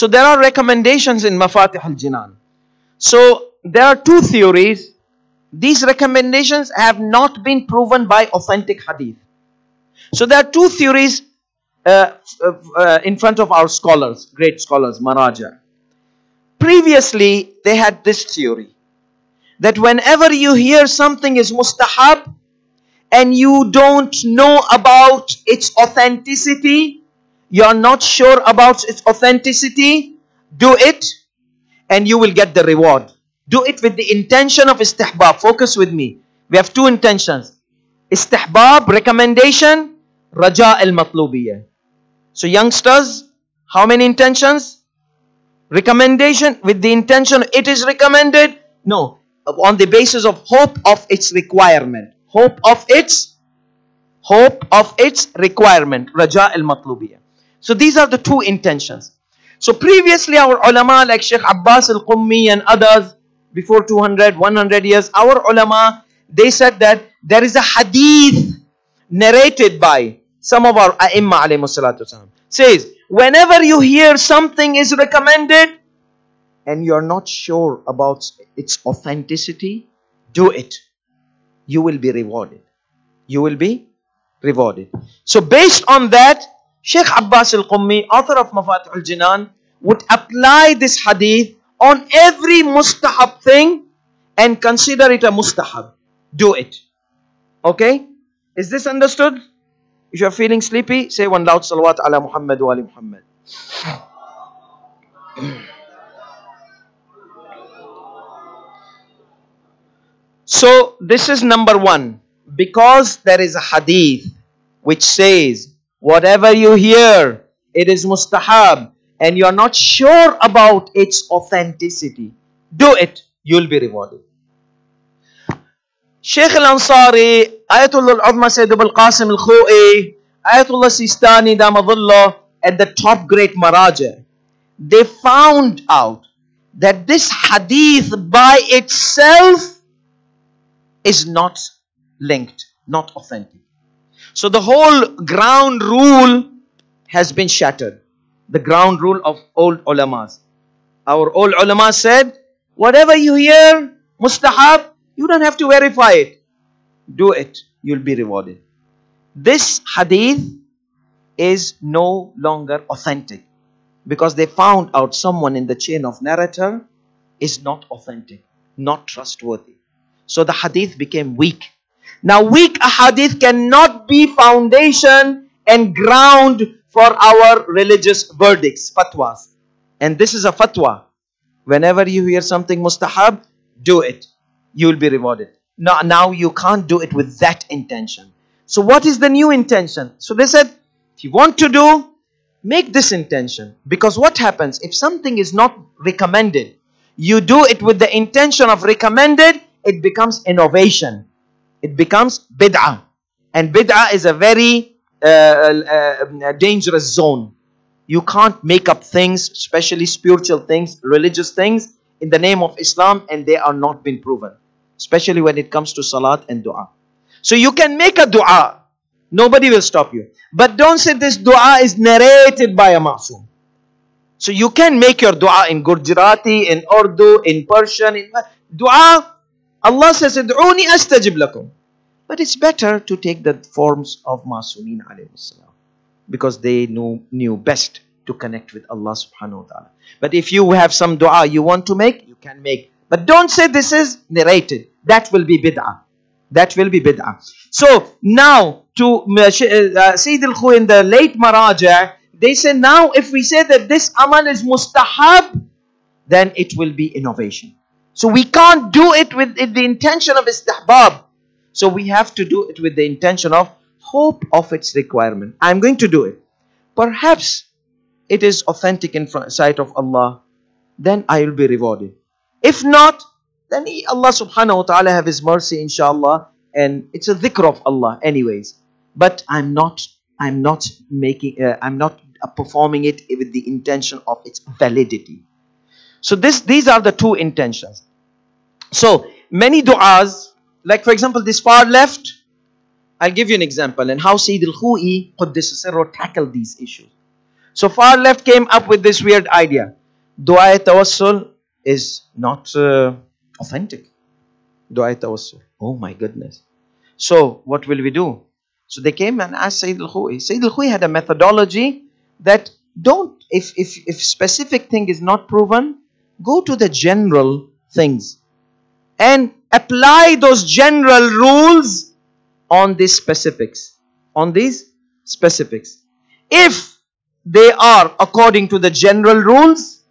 So there are recommendations in Mafatih al-Jinan. So there are two theories. These recommendations have not been proven by authentic hadith. So there are two theories uh, uh, uh in front of our scholars, great scholars, Maraja. Previously, they had this theory that whenever you hear something is mustahab and you don't know about its authenticity, you're not sure about its authenticity, do it and you will get the reward. Do it with the intention of istihbab. Focus with me. We have two intentions. Istihbab, recommendation, raja al-matlubiyya. So youngsters, how many intentions? Recommendation with the intention it is recommended? No. On the basis of hope of its requirement. Hope of its hope of its requirement. Raja al-matlubiyya. So these are the two intentions. So previously our ulama like Sheikh Abbas al-Qummi and others before 200, 100 years, our ulama, they said that there is a hadith narrated by some of our ai alayhi salatu says, whenever you hear something is recommended and you're not sure about its authenticity, do it. You will be rewarded. You will be rewarded. So based on that, Sheikh Abbas al-Qummi, author of Mafatih al-Jinan, would apply this hadith on every mustahab thing and consider it a mustahab. Do it. Okay? Is this understood? If you're feeling sleepy, say one loud salawat ala Muhammad wa ali Muhammad. So this is number one. Because there is a hadith which says, whatever you hear, it is mustahab, and you are not sure about its authenticity. Do it, you'll be rewarded. Sheikh al-Ansari, Ayatollah al-Uzma Sayyid al-Qasim al-Khu'i, Ayatollah Sistani Damadullah, and the top great Maraja, they found out that this hadith by itself is not linked, not authentic. So the whole ground rule has been shattered. The ground rule of old ulamas. Our old ulama said, whatever you hear, mustahab, you don't have to verify it. Do it, you'll be rewarded. This hadith is no longer authentic because they found out someone in the chain of narrator is not authentic, not trustworthy. So the hadith became weak. Now, weak hadith cannot be foundation and ground for our religious verdicts, fatwas. And this is a fatwa. Whenever you hear something mustahab, do it. You will be rewarded. Now, now you can't do it with that intention. So what is the new intention? So they said, if you want to do, make this intention. Because what happens if something is not recommended? You do it with the intention of recommended, it becomes innovation. It becomes bid'ah. And bid'ah is a very uh, uh, dangerous zone. You can't make up things, especially spiritual things, religious things, in the name of Islam, and they are not been proven. Especially when it comes to salat and dua. So you can make a dua. Nobody will stop you. But don't say this dua is narrated by a masoom. So you can make your dua in Gujarati, in Urdu, in Persian. In, dua Allah says, Ud'uni astajib lakum. But it's better to take the forms of Masumeen salam because they knew, knew best to connect with Allah subhanahu wa ta'ala. But if you have some dua you want to make, you can make. But don't say this is narrated. That will be bid'ah. That will be bid'ah. So now to uh, uh Sayyid al in the late Maraja, they say now if we say that this amal is mustahab, then it will be innovation. So we can't do it with the intention of istihbab. So we have to do it with the intention of hope of its requirement. I'm going to do it. Perhaps it is authentic in sight of Allah. Then I will be rewarded. If not, then Allah subhanahu wa ta'ala have His mercy inshallah. And it's a dhikr of Allah anyways. But I'm not, I'm not making, uh, I'm not performing it with the intention of its validity. So this, these are the two intentions. So many du'as, like for example this far left, I'll give you an example and how Sayyid al-Khu'i Quddis tackled these issues. So far left came up with this weird idea. Dua tawassul is not uh, authentic. Dua tawassul. Oh my goodness. So what will we do? So they came and asked Sayyid al-Khu'i. Sayyid al-Khu'i had a methodology that don't, if, if, if specific thing is not proven, go to the general things and apply those general rules on these specifics. On these specifics. If they are according to the general rules,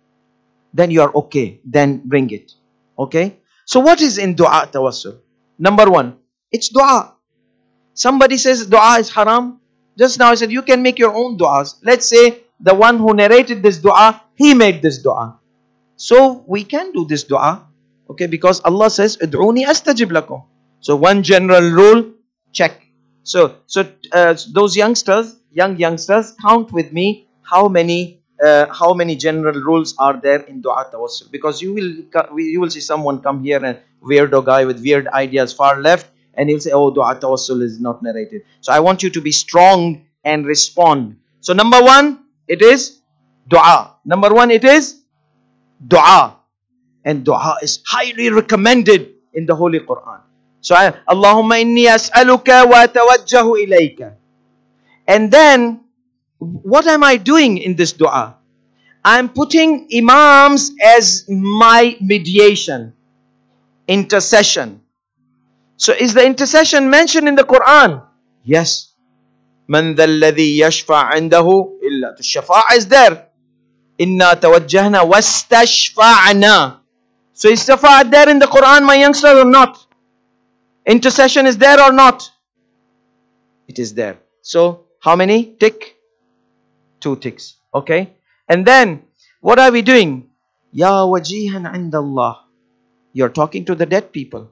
then you are okay. Then bring it. Okay? So what is in dua tawassul? Number one, it's dua. Somebody says dua is haram. Just now I said you can make your own duas. Let's say the one who narrated this dua, he made this dua. So we can do this dua. Okay, because Allah says, Ud'uni astajib lakum. So one general rule, check. So, so uh, those youngsters, young youngsters, count with me how many uh, how many general rules are there in dua tawassul. Because you will you will see someone come here and weirdo guy with weird ideas far left and he'll say oh dua tawassul is not narrated. So i want you to be strong and respond. So number one it is dua. Number one it is dua and dua is highly recommended in the Holy Quran. So, Allahumma inni as'aluka wa tawajjahu ilayka. And then, what am I doing in this dua? I'm putting imams as my mediation, intercession. So, is the intercession mentioned in the Quran? Yes. Man ذا الذي يشفع عنده إلا the shafa is there Inna tawajjahna wastashfa'na. so is shafa'at there in the Quran, my youngsters, or not? Intercession is there or not? It is there. So how many? Tick. Two ticks. Okay. And then what are we doing? Ya wajihan indallah. You're talking to the dead people.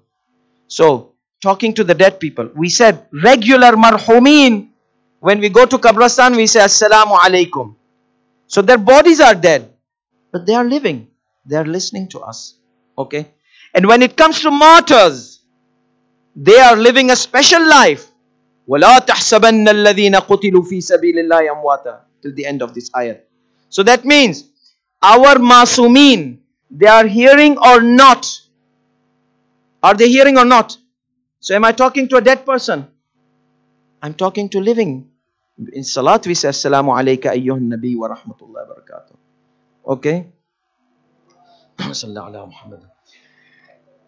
So talking to the dead people. We said regular marhumin. When we go to Kabristan, we say Assalamu alaikum. So their bodies are dead, but they are living. They are listening to us. Okay? And when it comes to martyrs, they are living a special life. وَلَا تَحْسَبَنَّ الَّذِينَ قُتِلُوا فِي سَبِيلِ اللَّهِ أَمْوَاتًا Till the end of this ayat. So that means our masumin, they are hearing or not. Are they hearing or not? So am I talking to a dead person? I'm talking to living. In salat we say Assalamu alayka ayyuhan nabi wa rahmatullahi wa barakatuh. Okay?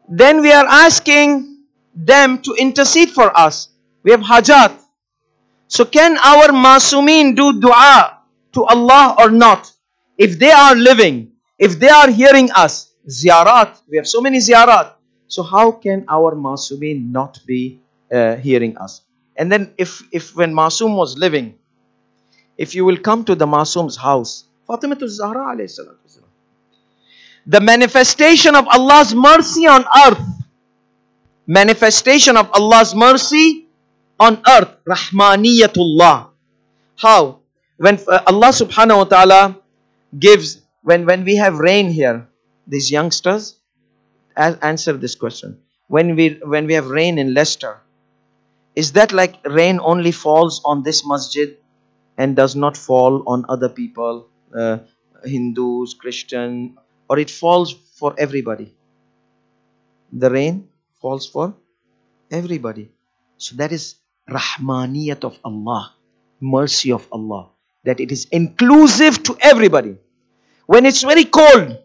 Then we are asking them to intercede for us. We have hajat. So can our masumin do dua to Allah or not? If they are living, if they are hearing us, ziyarat, we have so many ziyarat. So how can our masumin not be uh, hearing us? And then if, if when Masum was living, if you will come to the Masum's house, Fatima Zahra alayhi salatu the manifestation of Allah's mercy on earth. Manifestation of Allah's mercy on earth. Rahmaniyatullah. How? When uh, Allah subhanahu wa ta'ala gives, when, when we have rain here, these youngsters, answer this question. When we, when we have rain in Leicester, is that like rain only falls on this masjid and does not fall on other people, uh, Hindus, Christian, or it falls for everybody. The rain falls for everybody. So that is Rahmaniyat of Allah, mercy of Allah, that it is inclusive to everybody. When it's very cold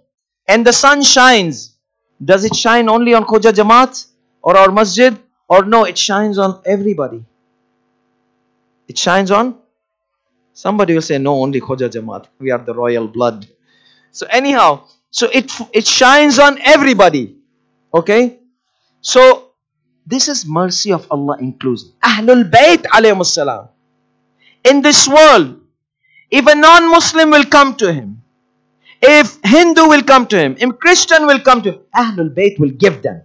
and the sun shines, does it shine only on Khoja Jamaat or our masjid? Or no, it shines on everybody. It shines on somebody will say, No, only Khoja Jamaat. We are the royal blood. So, anyhow, so it, it shines on everybody. Okay? So this is mercy of Allah inclusive. Ahlul Bayt alayhi In this world, if a non-Muslim will come to him, if Hindu will come to him, if Christian will come to him, Ahlul Bayt will give them.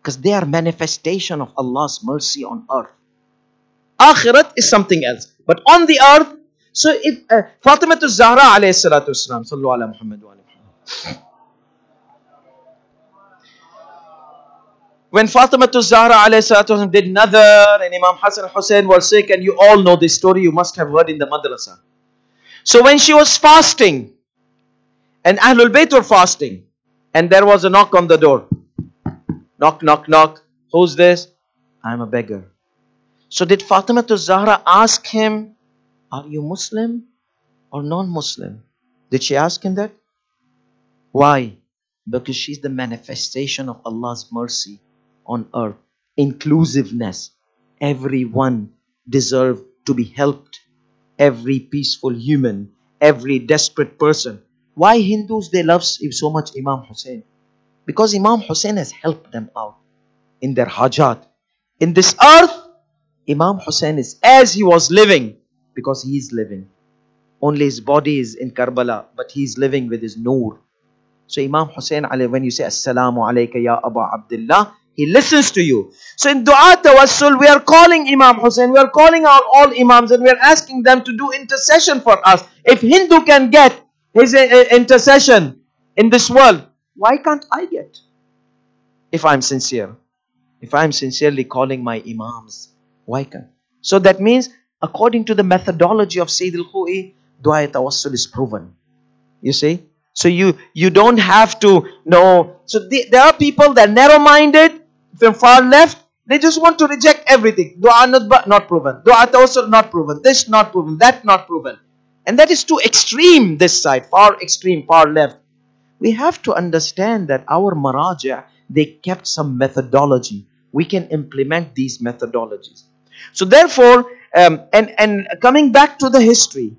Because they are manifestation of Allah's mercy on earth. Akhirat is something else. But on the earth, so if uh, Fatima Zahra alayhi salatu wasalam, Muhammad when Fatima Zahra did nadhr and Imam Hassan Hussein was sick, and you all know this story, you must have heard in the madrasa. So when she was fasting, and Ahlul Bayt were fasting, and there was a knock on the door. Knock, knock, knock. Who's this? I'm a beggar. So did Fatima Zahra ask him, Are you Muslim or non Muslim? Did she ask him that? Why? Because she's the manifestation of Allah's mercy on earth. Inclusiveness. Everyone deserve to be helped. Every peaceful human, every desperate person. Why Hindus they love so much Imam Hussein? Because Imam Hussein has helped them out in their hajat. In this earth, Imam Hussein is as he was living because he is living. Only his body is in Karbala, but he is living with his nur. So Imam Hussein, when you say Assalamu alayka ya Abu Abdullah, he listens to you. So in dua tawassul, we are calling Imam Hussein, we are calling out all Imams and we are asking them to do intercession for us. If Hindu can get his uh, uh, intercession in this world, why can't I get? If I'm sincere. If I'm sincerely calling my Imams, why can't? So that means, according to the methodology of Sayyid al-Khoi, dua tawassul is proven. You see? So you you don't have to know. So the, there are people that narrow-minded from far left. They just want to reject everything. Dua not, not proven. Dua also not proven. This not proven. That not proven. And that is too extreme. This side, far extreme, far left. We have to understand that our maraja they kept some methodology. We can implement these methodologies. So therefore, um, and and coming back to the history,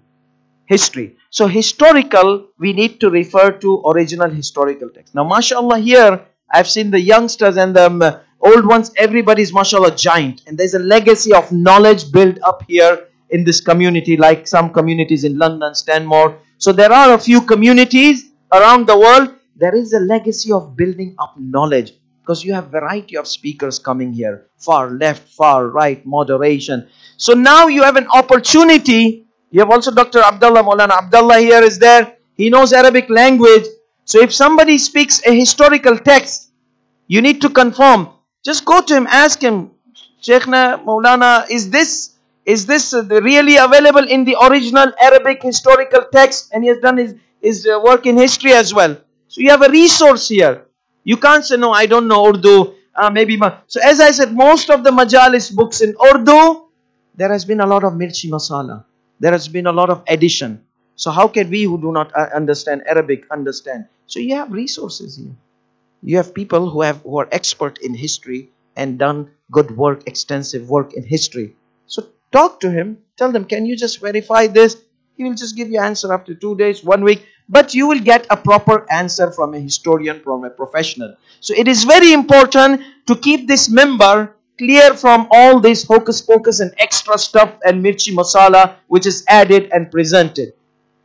history. So historical, we need to refer to original historical text. Now, mashallah, here I've seen the youngsters and the um, old ones, everybody's mashallah giant. And there's a legacy of knowledge built up here in this community, like some communities in London, Stanmore. So there are a few communities around the world. There is a legacy of building up knowledge because you have variety of speakers coming here far left far right moderation so now you have an opportunity you have also dr abdullah maulana abdullah here is there he knows arabic language so if somebody speaks a historical text you need to confirm just go to him ask him sheikhna maulana is this is this really available in the original arabic historical text and he has done his, his uh, work in history as well so you have a resource here you can't say, no, I don't know Urdu. Uh, maybe. So as I said, most of the majalis books in Urdu, there has been a lot of mirchi masala. There has been a lot of addition. So how can we who do not uh, understand Arabic understand? So you have resources here. You have people who have who are expert in history and done good work, extensive work in history. So talk to him. Tell them, can you just verify this? He will just give you answer after two days, one week but you will get a proper answer from a historian, from a professional. So it is very important to keep this member clear from all this hocus pocus and extra stuff and mirchi masala which is added and presented.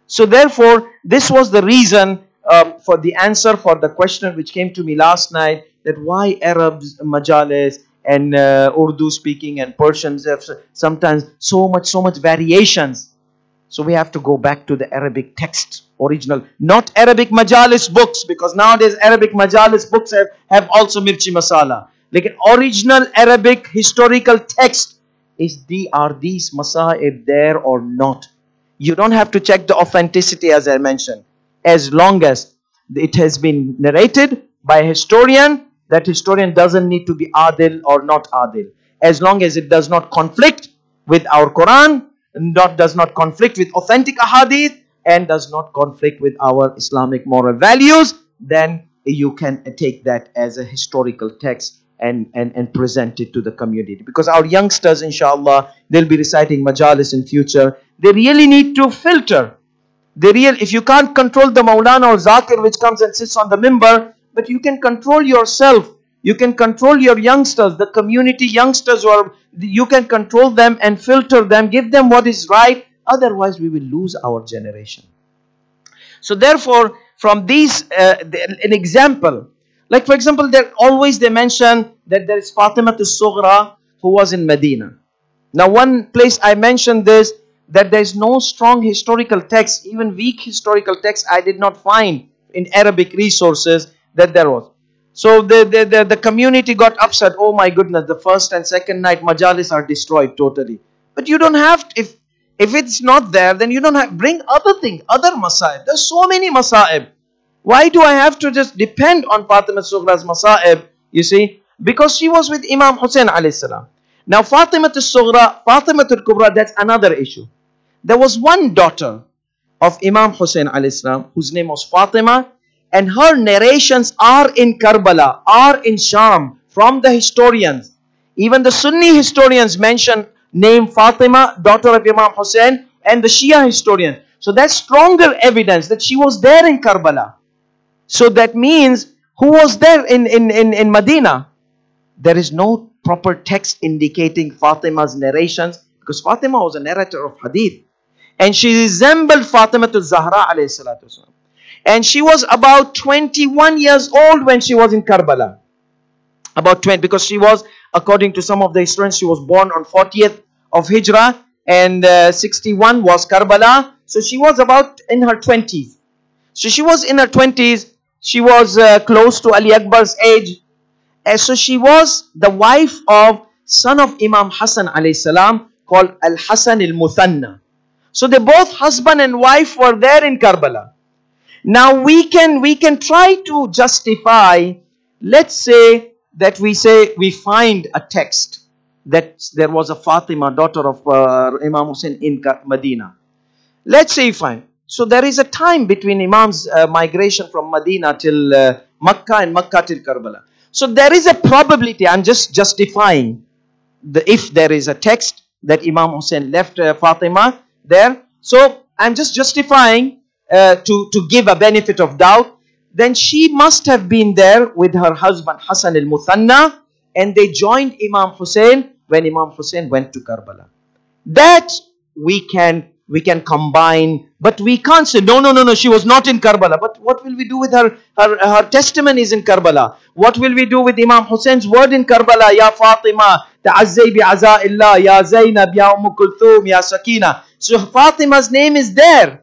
So therefore, this was the reason um, for the answer for the question which came to me last night that why Arabs, Majalis and uh, Urdu speaking and Persians have sometimes so much, so much variations so we have to go back to the Arabic text, original, not Arabic majalis books, because nowadays Arabic majalis books have, have also mirchi masala. Like an original Arabic historical text, is the are these masaib there or not? You don't have to check the authenticity as I mentioned. As long as it has been narrated by a historian, that historian doesn't need to be adil or not adil. As long as it does not conflict with our Quran, does not conflict with authentic ahadith and does not conflict with our Islamic moral values, then you can take that as a historical text and, and, and present it to the community. Because our youngsters, inshallah, they'll be reciting majalis in future. They really need to filter. They real if you can't control the Maulana or Zakir which comes and sits on the member, but you can control yourself you can control your youngsters, the community youngsters, or you can control them and filter them, give them what is right. Otherwise, we will lose our generation. So, therefore, from these, uh, an example, like for example, there always they mention that there is Fatima to Sughra who was in Medina. Now, one place I mentioned this that there is no strong historical text, even weak historical text, I did not find in Arabic resources that there was. So the, the, the, the, community got upset. Oh my goodness, the first and second night majalis are destroyed totally. But you don't have to, if if it's not there, then you don't have bring other thing, other masaib. There's so many masaib. Why do I have to just depend on Fatima Sughra's masaib? You see, because she was with Imam Hussein alayhi salam. Now Fatima Sughra, Fatima Kubra, that's another issue. There was one daughter of Imam Hussein alayhi salam whose name was Fatima and her narrations are in Karbala, are in Sham from the historians. Even the Sunni historians mention name Fatima, daughter of Imam Hussein, and the Shia historian. So that's stronger evidence that she was there in Karbala. So that means who was there in, in, in, in Medina? There is no proper text indicating Fatima's narrations because Fatima was a narrator of hadith. And she resembled Fatima to Zahra alayhi. And she was about 21 years old when she was in Karbala. About 20, because she was, according to some of the historians, she was born on 40th of Hijrah and uh, 61 was Karbala. So she was about in her 20s. So she was in her 20s. She was uh, close to Ali Akbar's age. And so she was the wife of son of Imam Hassan alayhi salam called Al-Hassan al-Muthanna. So they both husband and wife were there in Karbala. Now we can we can try to justify, let's say that we say we find a text that there was a Fatima, daughter of uh, Imam Hussein in Medina. Let's say fine. So there is a time between Imam's uh, migration from Medina till uh, Makkah and Makkah till Karbala. So there is a probability, I'm just justifying the, if there is a text that Imam Hussein left uh, Fatima there. So I'm just justifying uh, to, to give a benefit of doubt, then she must have been there with her husband Hassan al Muthanna and they joined Imam Hussein when Imam Hussein went to Karbala. That we can we can combine, but we can't say no, no, no, no. She was not in Karbala. But what will we do with her? Her her testimony is in Karbala. What will we do with Imam Hussein's word in Karbala? Ya Fatima, ta'azzay bi illa, ya Zainab, ya Umm Kulthum, ya Sakina. So Fatima's name is there.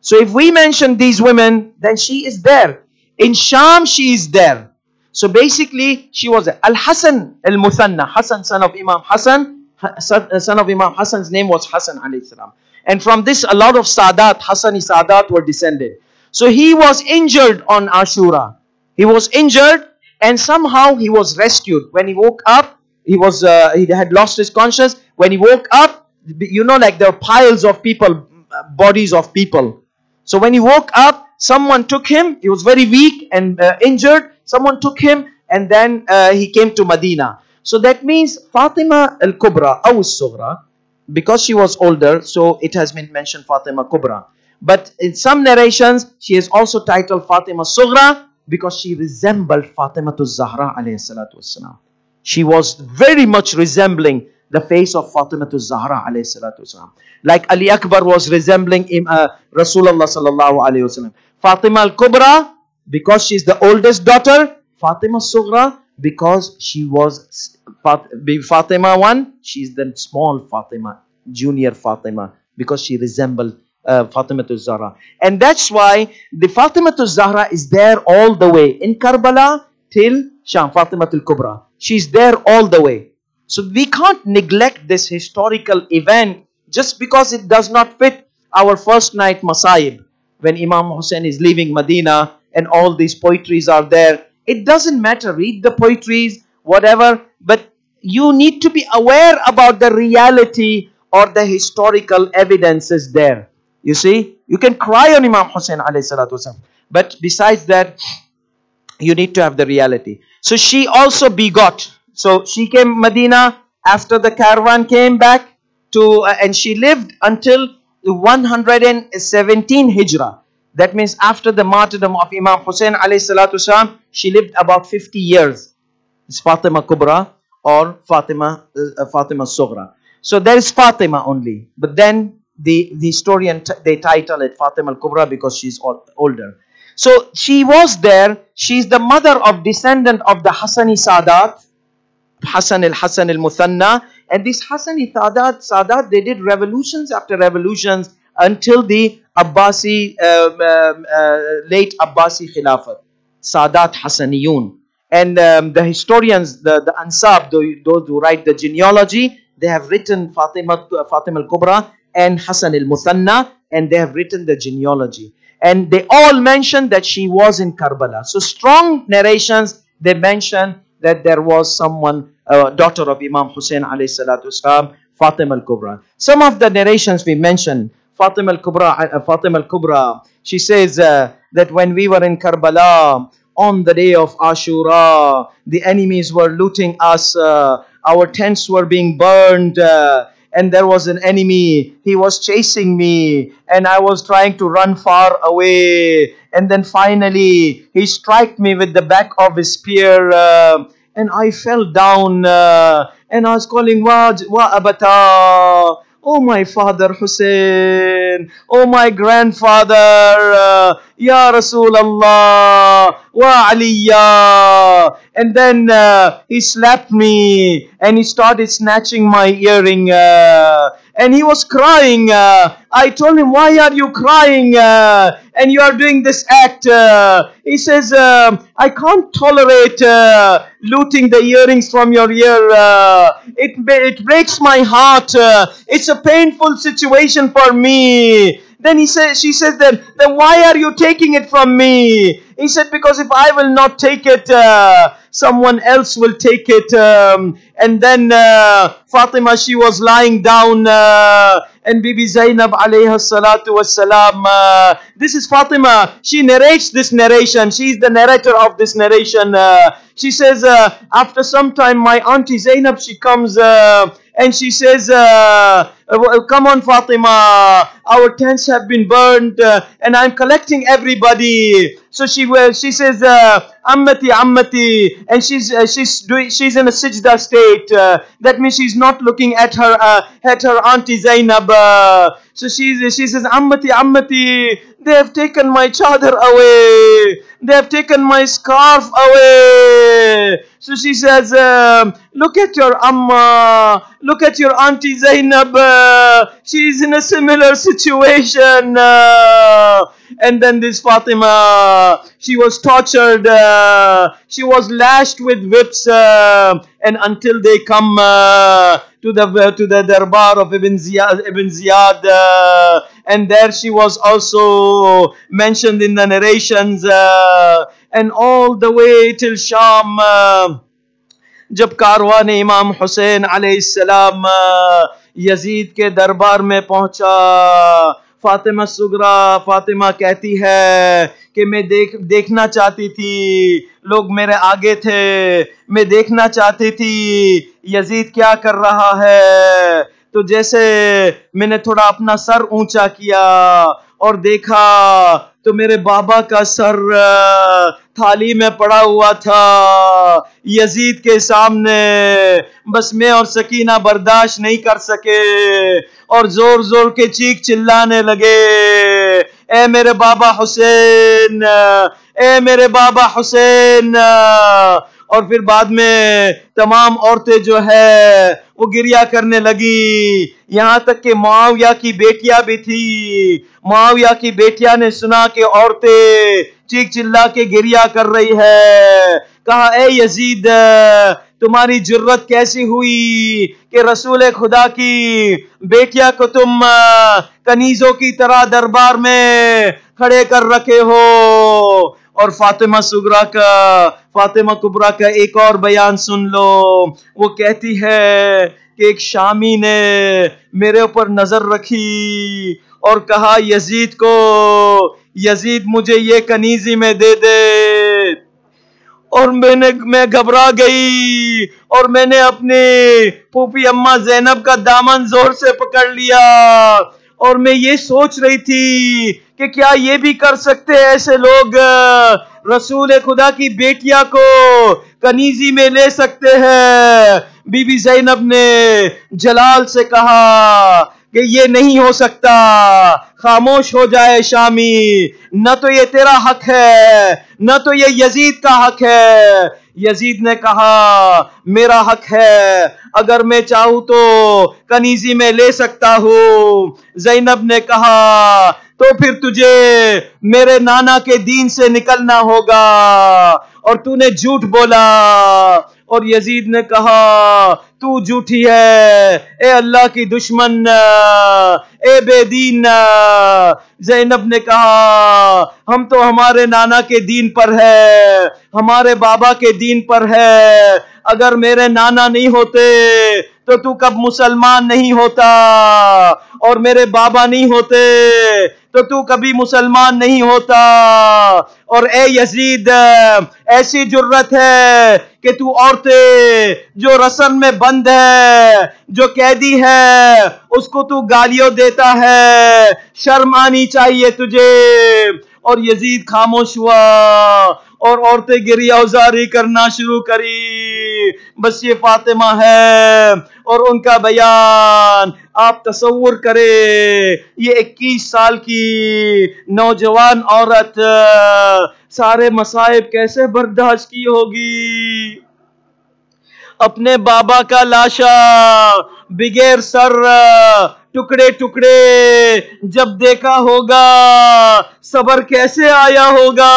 So if we mention these women, then she is there. In Sham, she is there. So basically, she was Al Hassan Al Muthanna, Hassan, son of Imam Hassan, son of Imam Hassan's name was Hassan alayhi salam. And from this, a lot of Sadat, Hassani Sadat were descended. So he was injured on Ashura. He was injured and somehow he was rescued. When he woke up, he was uh, he had lost his conscience. When he woke up, you know, like there are piles of people, bodies of people. So when he woke up, someone took him. He was very weak and uh, injured. Someone took him and then uh, he came to Medina. So that means Fatima al-Kubra, al-Sughra, because she was older, so it has been mentioned Fatima Kubra. But in some narrations, she is also titled Fatima Sughra because she resembled Fatima to Zahra wasalam. She was very much resembling the face of Fatima to Zahra wasalam. Like Ali Akbar was resembling uh, Rasulullah sallallahu alayhi. Fatima al-Kubra because she's the oldest daughter. Fatima Sughra because she was Fatima one, she's the small Fatima, junior Fatima, because she resembled uh, Fatima to Zahra. And that's why the Fatima to Zahra is there all the way in Karbala till Sham, Fatima al Kubra. She's there all the way. So we can't neglect this historical event just because it does not fit our first night Masaib when Imam Hussein is leaving Medina and all these poetries are there. It doesn't matter. Read the poetries, whatever, but you need to be aware about the reality or the historical evidences there. You see, you can cry on Imam Hussein alayhi but besides that, you need to have the reality. So she also begot. So she came Medina after the caravan came back to, uh, and she lived until 117 Hijrah. That means after the martyrdom of Imam Hussein alayhi she lived about 50 years. It's Fatima Kubra or Fatima, uh, Fatima Sughra. So there is Fatima only. But then the, the historian, they title it Fatima al-Kubra because she's older. So she was there. She's the mother of descendant of the Hassani Sadat, Hassan al-Hassan al-Muthanna. And this Hassani Sadat, Sadat, they did revolutions after revolutions until the Abbasi, um, um, uh, late Abbasi Khilafat. Sadat Hassaniyun. And um, the historians, the, the Ansab, those who write the genealogy, they have written Fatima, Fatima al-Kubra and Hassan al-Muthanna and they have written the genealogy. And they all mention that she was in Karbala. So strong narrations, they mention that there was someone, uh, daughter of Imam Hussein alayhi salatu Fatima al-Kubra. Some of the narrations we mentioned, Fatima al-Kubra, uh, Fatima al-Kubra, she says uh, that when we were in Karbala, on the day of Ashura. The enemies were looting us. Uh, our tents were being burned. Uh, and there was an enemy. He was chasing me. And I was trying to run far away. And then finally, he struck me with the back of his spear. Uh, and I fell down. Uh, and I was calling, Wa, wa abata. Oh, my father Hussein. Oh, my grandfather. Uh, Ya Rasulullah. Wa Aliyah. And then uh, he slapped me and he started snatching my earring. Uh, and he was crying. Uh, I told him, Why are you crying? Uh, and you are doing this act. Uh, he says, um, I can't tolerate uh, looting the earrings from your ear. Uh, it, it breaks my heart. Uh, it's a painful situation for me. Then he says, she says that, then why are you taking it from me? He said, because if I will not take it, uh, someone else will take it. Um, and then uh, Fatima, she was lying down uh, and Bibi Zainab alayhi salatu wassalam. Uh, this is Fatima. She narrates this narration. She is the narrator of this narration. Uh, she says, uh, after some time, my auntie Zainab, she comes uh, and she says, uh, uh, "Come on, Fatima, our tents have been burned uh, and I'm collecting everybody." So she uh, she says, uh, "Ammati, Ammati," and she's uh, she's doing she's in a sijda state. Uh, that means she's not looking at her uh, at her auntie Zainab. Uh, so she's she says, "Ammati, Ammati." They have taken my chadar away. They have taken my scarf away. So she says, um, look at your amma. Look at your auntie Zainab. She is in a similar situation. And then this Fatima, she was tortured. She was lashed with whips. And until they come uh, to the to the darbar of Ibn Ziyad, Ibn Ziyad uh, and there she was also mentioned in the narrations uh, and all the way till Sham uh, جب کاروان امام حسین علیہ السلام uh, یزید کے دربار میں پہنچا فاطمہ سگرا فاطمہ کہتی ہے کہ میں دیکھ دیکھنا چاہتی تھی لوگ میرے آگے تھے میں دیکھنا چاہتی تھی یزید کیا کر رہا ہے تو جیسے میں نے تھوڑا اپنا سر اونچا کیا اور دیکھا تو میرے بابا کا سر تھالی میں پڑا ہوا تھا، یزید کے سامنے۔ بس میں اور سکینہ برداشت نہیں کر سکے اور زور زور کے چیخ چلانے لگے۔ اے میرے بابا حسین، اے میرے بابا حسین۔ اور پھر بعد میں تمام عورتیں جو ہے وہ گریا کرنے لگی۔ یہاں تک کہ معاویہ کی بیٹیاں بھی تھی۔ معاویہ کی بیٹیاں نے سنا کہ عورتیں چیک چلا کے گریا کر رہی ہے۔ کہا، اے یزید، تمہاری جرت کیسی ہوئی کہ رسول خدا کی بیٹیا کو تم کنیزوں کی طرح دربار میں کھڑے کر رکھے ہو؟ اور فاطمہ سگرا کا، فاطمہ کبرا کا ایک اور بیان سن لو۔ وہ کہتی ہے کہ ایک شامی نے میرے اوپر نظر رکھی اور کہا، یزید کو، یزید مجھے یہ کنیزی میں دے دے۔ اور میں نے، میں گھبرا گئی اور میں نے اپنی پھوپھی اما زینب کا دامن زور سے پکڑ لیا۔ اور میں یہ سوچ رہی تھی کہ کیا یہ بھی کر سکتے ایسے لوگ رسول خدا کی بیٹیا کو کنیزی میں لے سکتے ہیں۔ بی بی زینب نے جلال سے کہا کہ یہ نہیں ہو سکتا، خاموش ہو جائے شامی۔ نہ تو یہ تیرا حق ہے، نہ تو یہ یزید کا حق ہے۔ یزید نے کہا، میرا حق ہے، اگر میں چاہوں تو کنیزی میں لے سکتا ہوں. زینب نے کہا، تو پھر تجھے میرے نانا کے دین سے نکلنا ہوگا اور تو نے جھوٹ بولا۔ اور یزید نے کہا، تو جھوٹی ہے۔ اے اللہ کی دشمن، اے بے دین۔ زینب نے کہا، ہم تو ہمارے نانا کے دین پر ہے، ہمارے بابا کے دین پر ہے۔ اگر میرے نانا نہیں ہوتے، تو تو کب مسلمان نہیں ہوتا۔ اور میرے بابا نہیں ہوتے تو تو کبھی مسلمان نہیں ہوتا۔ اور اے یزید، ایسی جرت ہے کہ تو عورتیں جو رسم میں بند ہے، جو قیدی ہے، اس کو تو گالیوں دیتا ہے۔ شرم آنی چاہیے تجھے۔ اور یزید خاموش ہوا۔ اور عورتیں گریا ازاری کرنا شروع کری۔ بس یہ فاطمہ ہے۔ اور ان کا بیان۔ آپ تصور کرے یہ اکیس سال کی نوجوان عورت سارے مسائب کیسے برداشت کی ہوگی؟ اپنے بابا کا لاشا بغیر سر ٹکڑے ٹکڑے، جب دیکھا ہوگا، صبر کیسے آیا ہوگا؟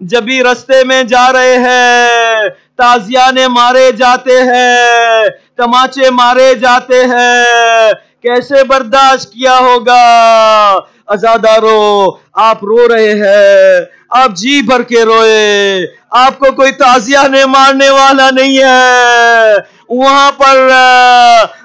جبھی رستے میں جا رہے ہیں تازیانے مارے جاتے ہیں تماچے مارے جاتے ہیں۔ کیسے برداشت کیا ہوگا؟ ازادارو آپ رو رہے ہیں۔ آپ جی بھر کے روئے۔ آپ کو کوئی تازیہ مارنے والا نہیں ہے۔ وہاں پر،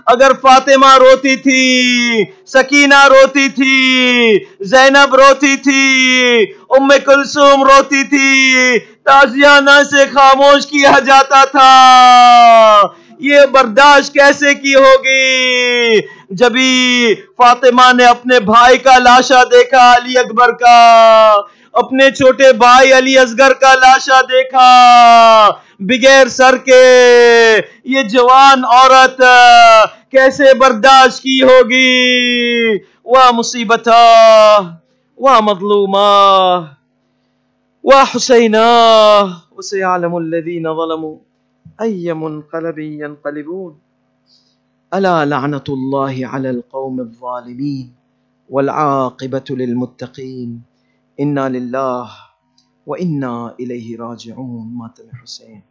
اگر فاطمہ روتی تھی، سکینہ روتی تھی، زینب روتی تھی، ام کلثوم روتی تھی تازیانہ سے خاموش کیا جاتا تھا۔ یہ برداشت کیسے کی ہوگی؟ جبھی فاطمہ نے اپنے بھائی کا لاشا دیکھا علی اکبر کا، اپنے چھوٹے بھائی علی اصغر کا لاشا دیکھا، بغیر سر کے، یہ جوان عورت کیسے برداشت کی ہوگی؟ وہ مصیبت وہ مظلومہ وحسينا وسيعلم الذين ظلموا۔ أي منقلب ينقلبون؟ ألا لعنة الله على القوم الظالمين والعاقبة للمتقين. إنا لله وإنا إليه راجعون. ماتم حسين